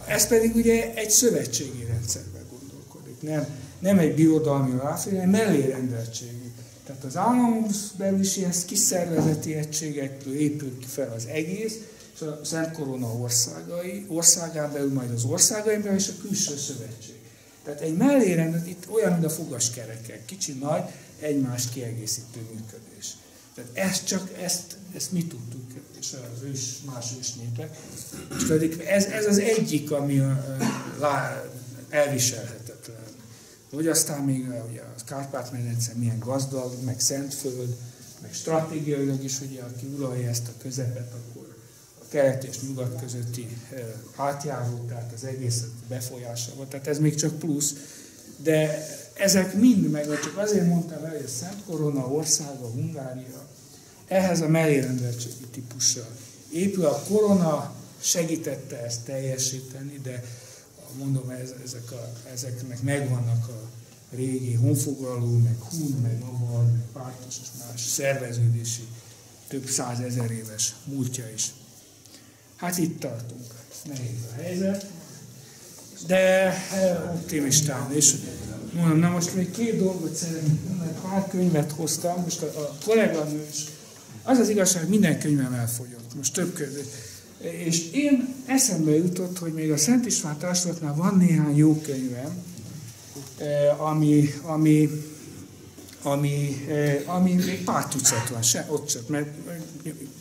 Ez pedig ugye egy szövetségi rendszerben gondolkodik, nem, nem egy birodalmi ráfér, hanem mellérendeltségű. Tehát az államhoz belül is ilyen kiszervezeti egységekből épül ki fel az egész, és a Szent országai, országán belül majd az országain belül és a külső szövetség. Tehát egy mellérendet itt olyan, mint a fogaskerekek, kicsi, nagy, egymást kiegészítő működés. Tehát ezt csak, ezt, ezt mi tudtuk, és az ős, más ősnépek. És pedig ez, ez az egyik, ami lá, elviselhetetlen. Hogy aztán még ugye, a Kárpát-medence milyen gazdag, meg Szentföld, meg stratégiailag is, ugye, aki uralja ezt a közepet, akkor a kelet és nyugat közötti átjáró, tehát az egészet befolyása volt. Tehát ez még csak plusz. De ezek mind meg, csak azért mondtam el, hogy a Szent Korona országa, Hungária, ehhez a mellérendeltségi típussal épül. A korona segítette ezt teljesíteni, de mondom, ez, ezek a, ezeknek megvannak a régi honfoglaló, meg hun, meg avar, meg pártos és más szerveződési, több százezer éves múltja is. Hát itt tartunk. Nehéz a helyzet. De eh, optimistán. És mondom, na most még két dolgot szeretnék mondani, pár könyvet hoztam, most a, a kolléganő is. Az az igazság, minden könyvem elfogyott. Most több könyv. És én eszembe jutott, hogy még a Szent István Társulatnál van néhány jó könyvem, eh, ami, ami, ami, eh, ami még pár tucat van, se, ott csak, mert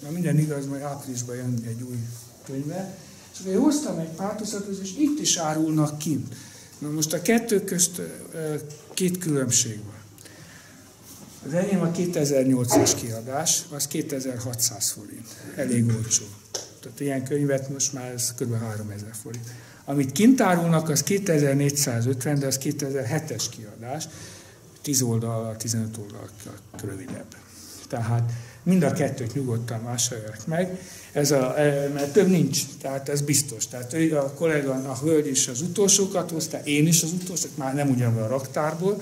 ha minden igaz, majd áprilisban jön egy új könyve. Akkor én hoztam egy pár tucatot, és itt is árulnak kint. Na most a kettő közt eh, két különbség van. Az enyém a 2008-as kiadás, az 2600 forint. Elég olcsó. Tehát ilyen könyvet most már ez kb. 3000 forint. Amit kint árulnak, az 2450, de az 2007-es kiadás, 10 oldal, 15 oldal rövidebb. Tehát mind a kettőt nyugodtan vásárolják meg, ez a, e, mert több nincs, tehát ez biztos. Tehát ő, a kollega, a hölgy is az utolsókat hozta, én is az utolsókat, már nem ugyanabban a raktárból,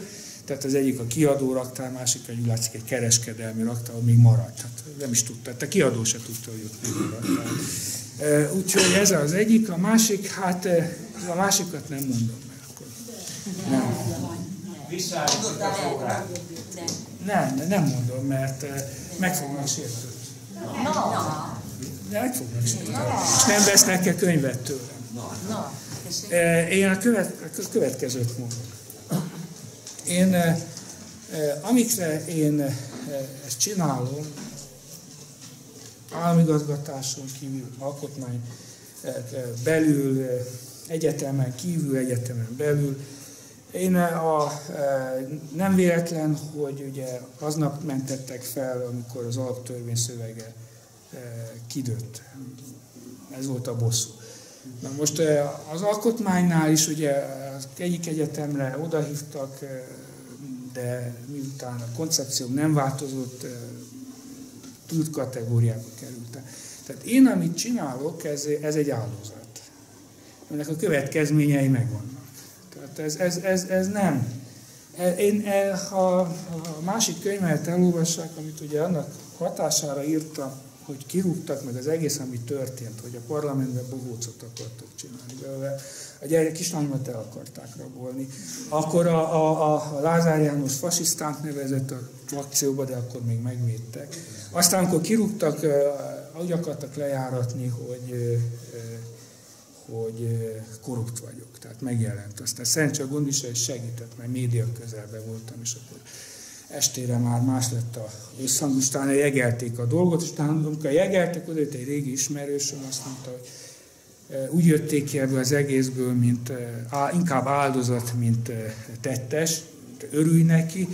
tehát az egyik a kiadó raktár, másik úgy látszik, egy kereskedelmi raktár, még maradt. Tehát nem is tudta, tehát a kiadó se tudta, hogy ott még maradt. Úgyhogy ez az egyik, a másik, hát a másikat nem mondom meg akkor. Nem. Nem, nem mondom, mert meg fognak sértődni. Meg fognak sértődni. És nem vesznek el könyvet tőlem. Én a, követ, a következőt mondom. Én, eh, eh, amikre én eh, ezt csinálom, államigazgatáson kívül, alkotmány belül, egyetemen kívül, egyetemen belül, én a, nem véletlen, hogy ugye aznap mentettek fel, amikor az alaptörvény szövege kidőtt. Ez volt a bosszú. Na most az alkotmánynál is ugye az egyik egyetemre odahívtak, de miután a koncepció nem változott, túlt kategóriába kerültem. Tehát én, amit csinálok, ez, ez egy áldozat. ennek a következményei megvannak. Tehát ez, ez, ez, ez nem. E, én, e, ha a másik könyvet elolvassák, amit ugye annak hatására írtam, hogy kirúgtak meg az egész, ami történt, hogy a parlamentben bogócot akartak csinálni belőle, a gyerek kislányomat el akarták rabolni. Akkor a, a, a Lázár János fasisztánt nevezett a akcióba, de akkor még megvédtek. Aztán, amikor kirúgtak, úgy akartak lejáratni, hogy, hogy korrupt vagyok. Tehát megjelent. Aztán Szent Csak Gondisa is segített, mert média közelben voltam, és akkor estére már más lett a összhang, utána jegelték a dolgot, és utána, amikor jegeltek, oda egy régi ismerősöm azt mondta, hogy úgy jötték ki ebből az egészből, mint inkább áldozat, mint tettes, örülj neki,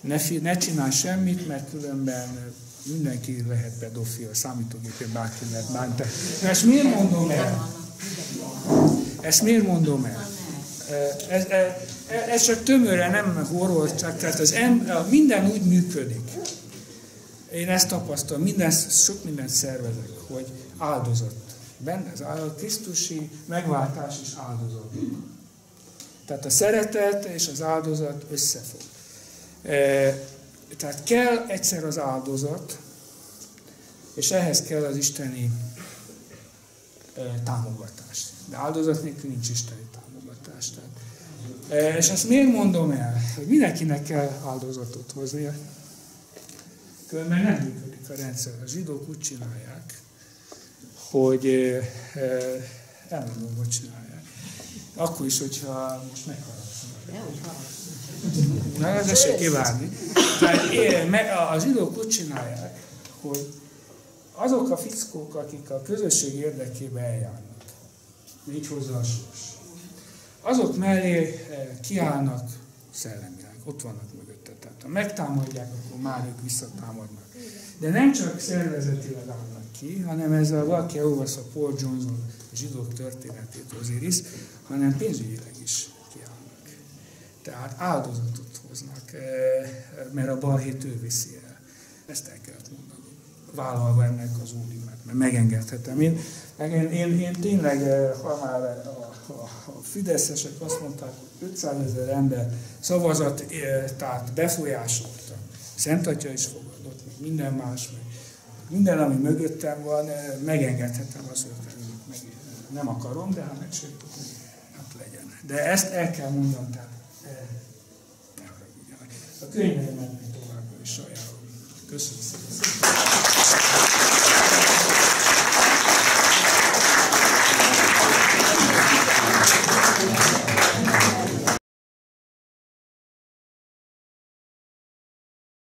ne, ne csinálj semmit, mert különben mindenki lehet pedofil, számítógépén bárki lehet bántani. Ezt miért mondom el? Ezt miért mondom el? Ez, ez, ez csak tömöre, nem horror, csak tehát az em, minden úgy működik. Én ezt tapasztalom, minden, sok mindent szervezek, hogy áldozat. Benne az a Krisztusi megváltás is áldozat. Tehát a szeretet és az áldozat összefog. Tehát kell egyszer az áldozat, és ehhez kell az isteni támogatás. De áldozat nélkül nincs isteni és ezt miért mondom el? Hogy mindenkinek kell áldozatot hoznia. Különben nem működik a rendszer. A zsidók úgy csinálják, hogy elmondom, hogy csinálják. Akkor is, hogyha most megharapszanak. Na, ez kívánni. Tehát a zsidók úgy csinálják, hogy azok a fickók, akik a közösség érdekében eljárnak, így hozzá a sors, azok mellé kiállnak szellemileg, ott vannak mögötte. Tehát ha megtámadják, akkor már ők visszatámadnak. De nem csak szervezetileg állnak ki, hanem ez a valaki olvasza Paul Johnson zsidók történetét Osiris, hanem pénzügyileg is kiállnak. Tehát áldozatot hoznak, mert a balhét ő viszi el. Ezt el kellett mondani vállalva ennek az úrimát, mert megengedhetem. Én, én, én, én tényleg, ha már a, a, fideszesek azt mondták, hogy 500 ezer ember szavazat, tehát befolyásolta. Szent Atya is fogadott, meg minden más, meg minden, ami mögöttem van, megengedhetem azt, hogy meg nem akarom, de hát megsértük, hát legyen. De ezt el kell mondanom, tehát. A könyveimet továbbra is ajánlom. Köszönöm szépen.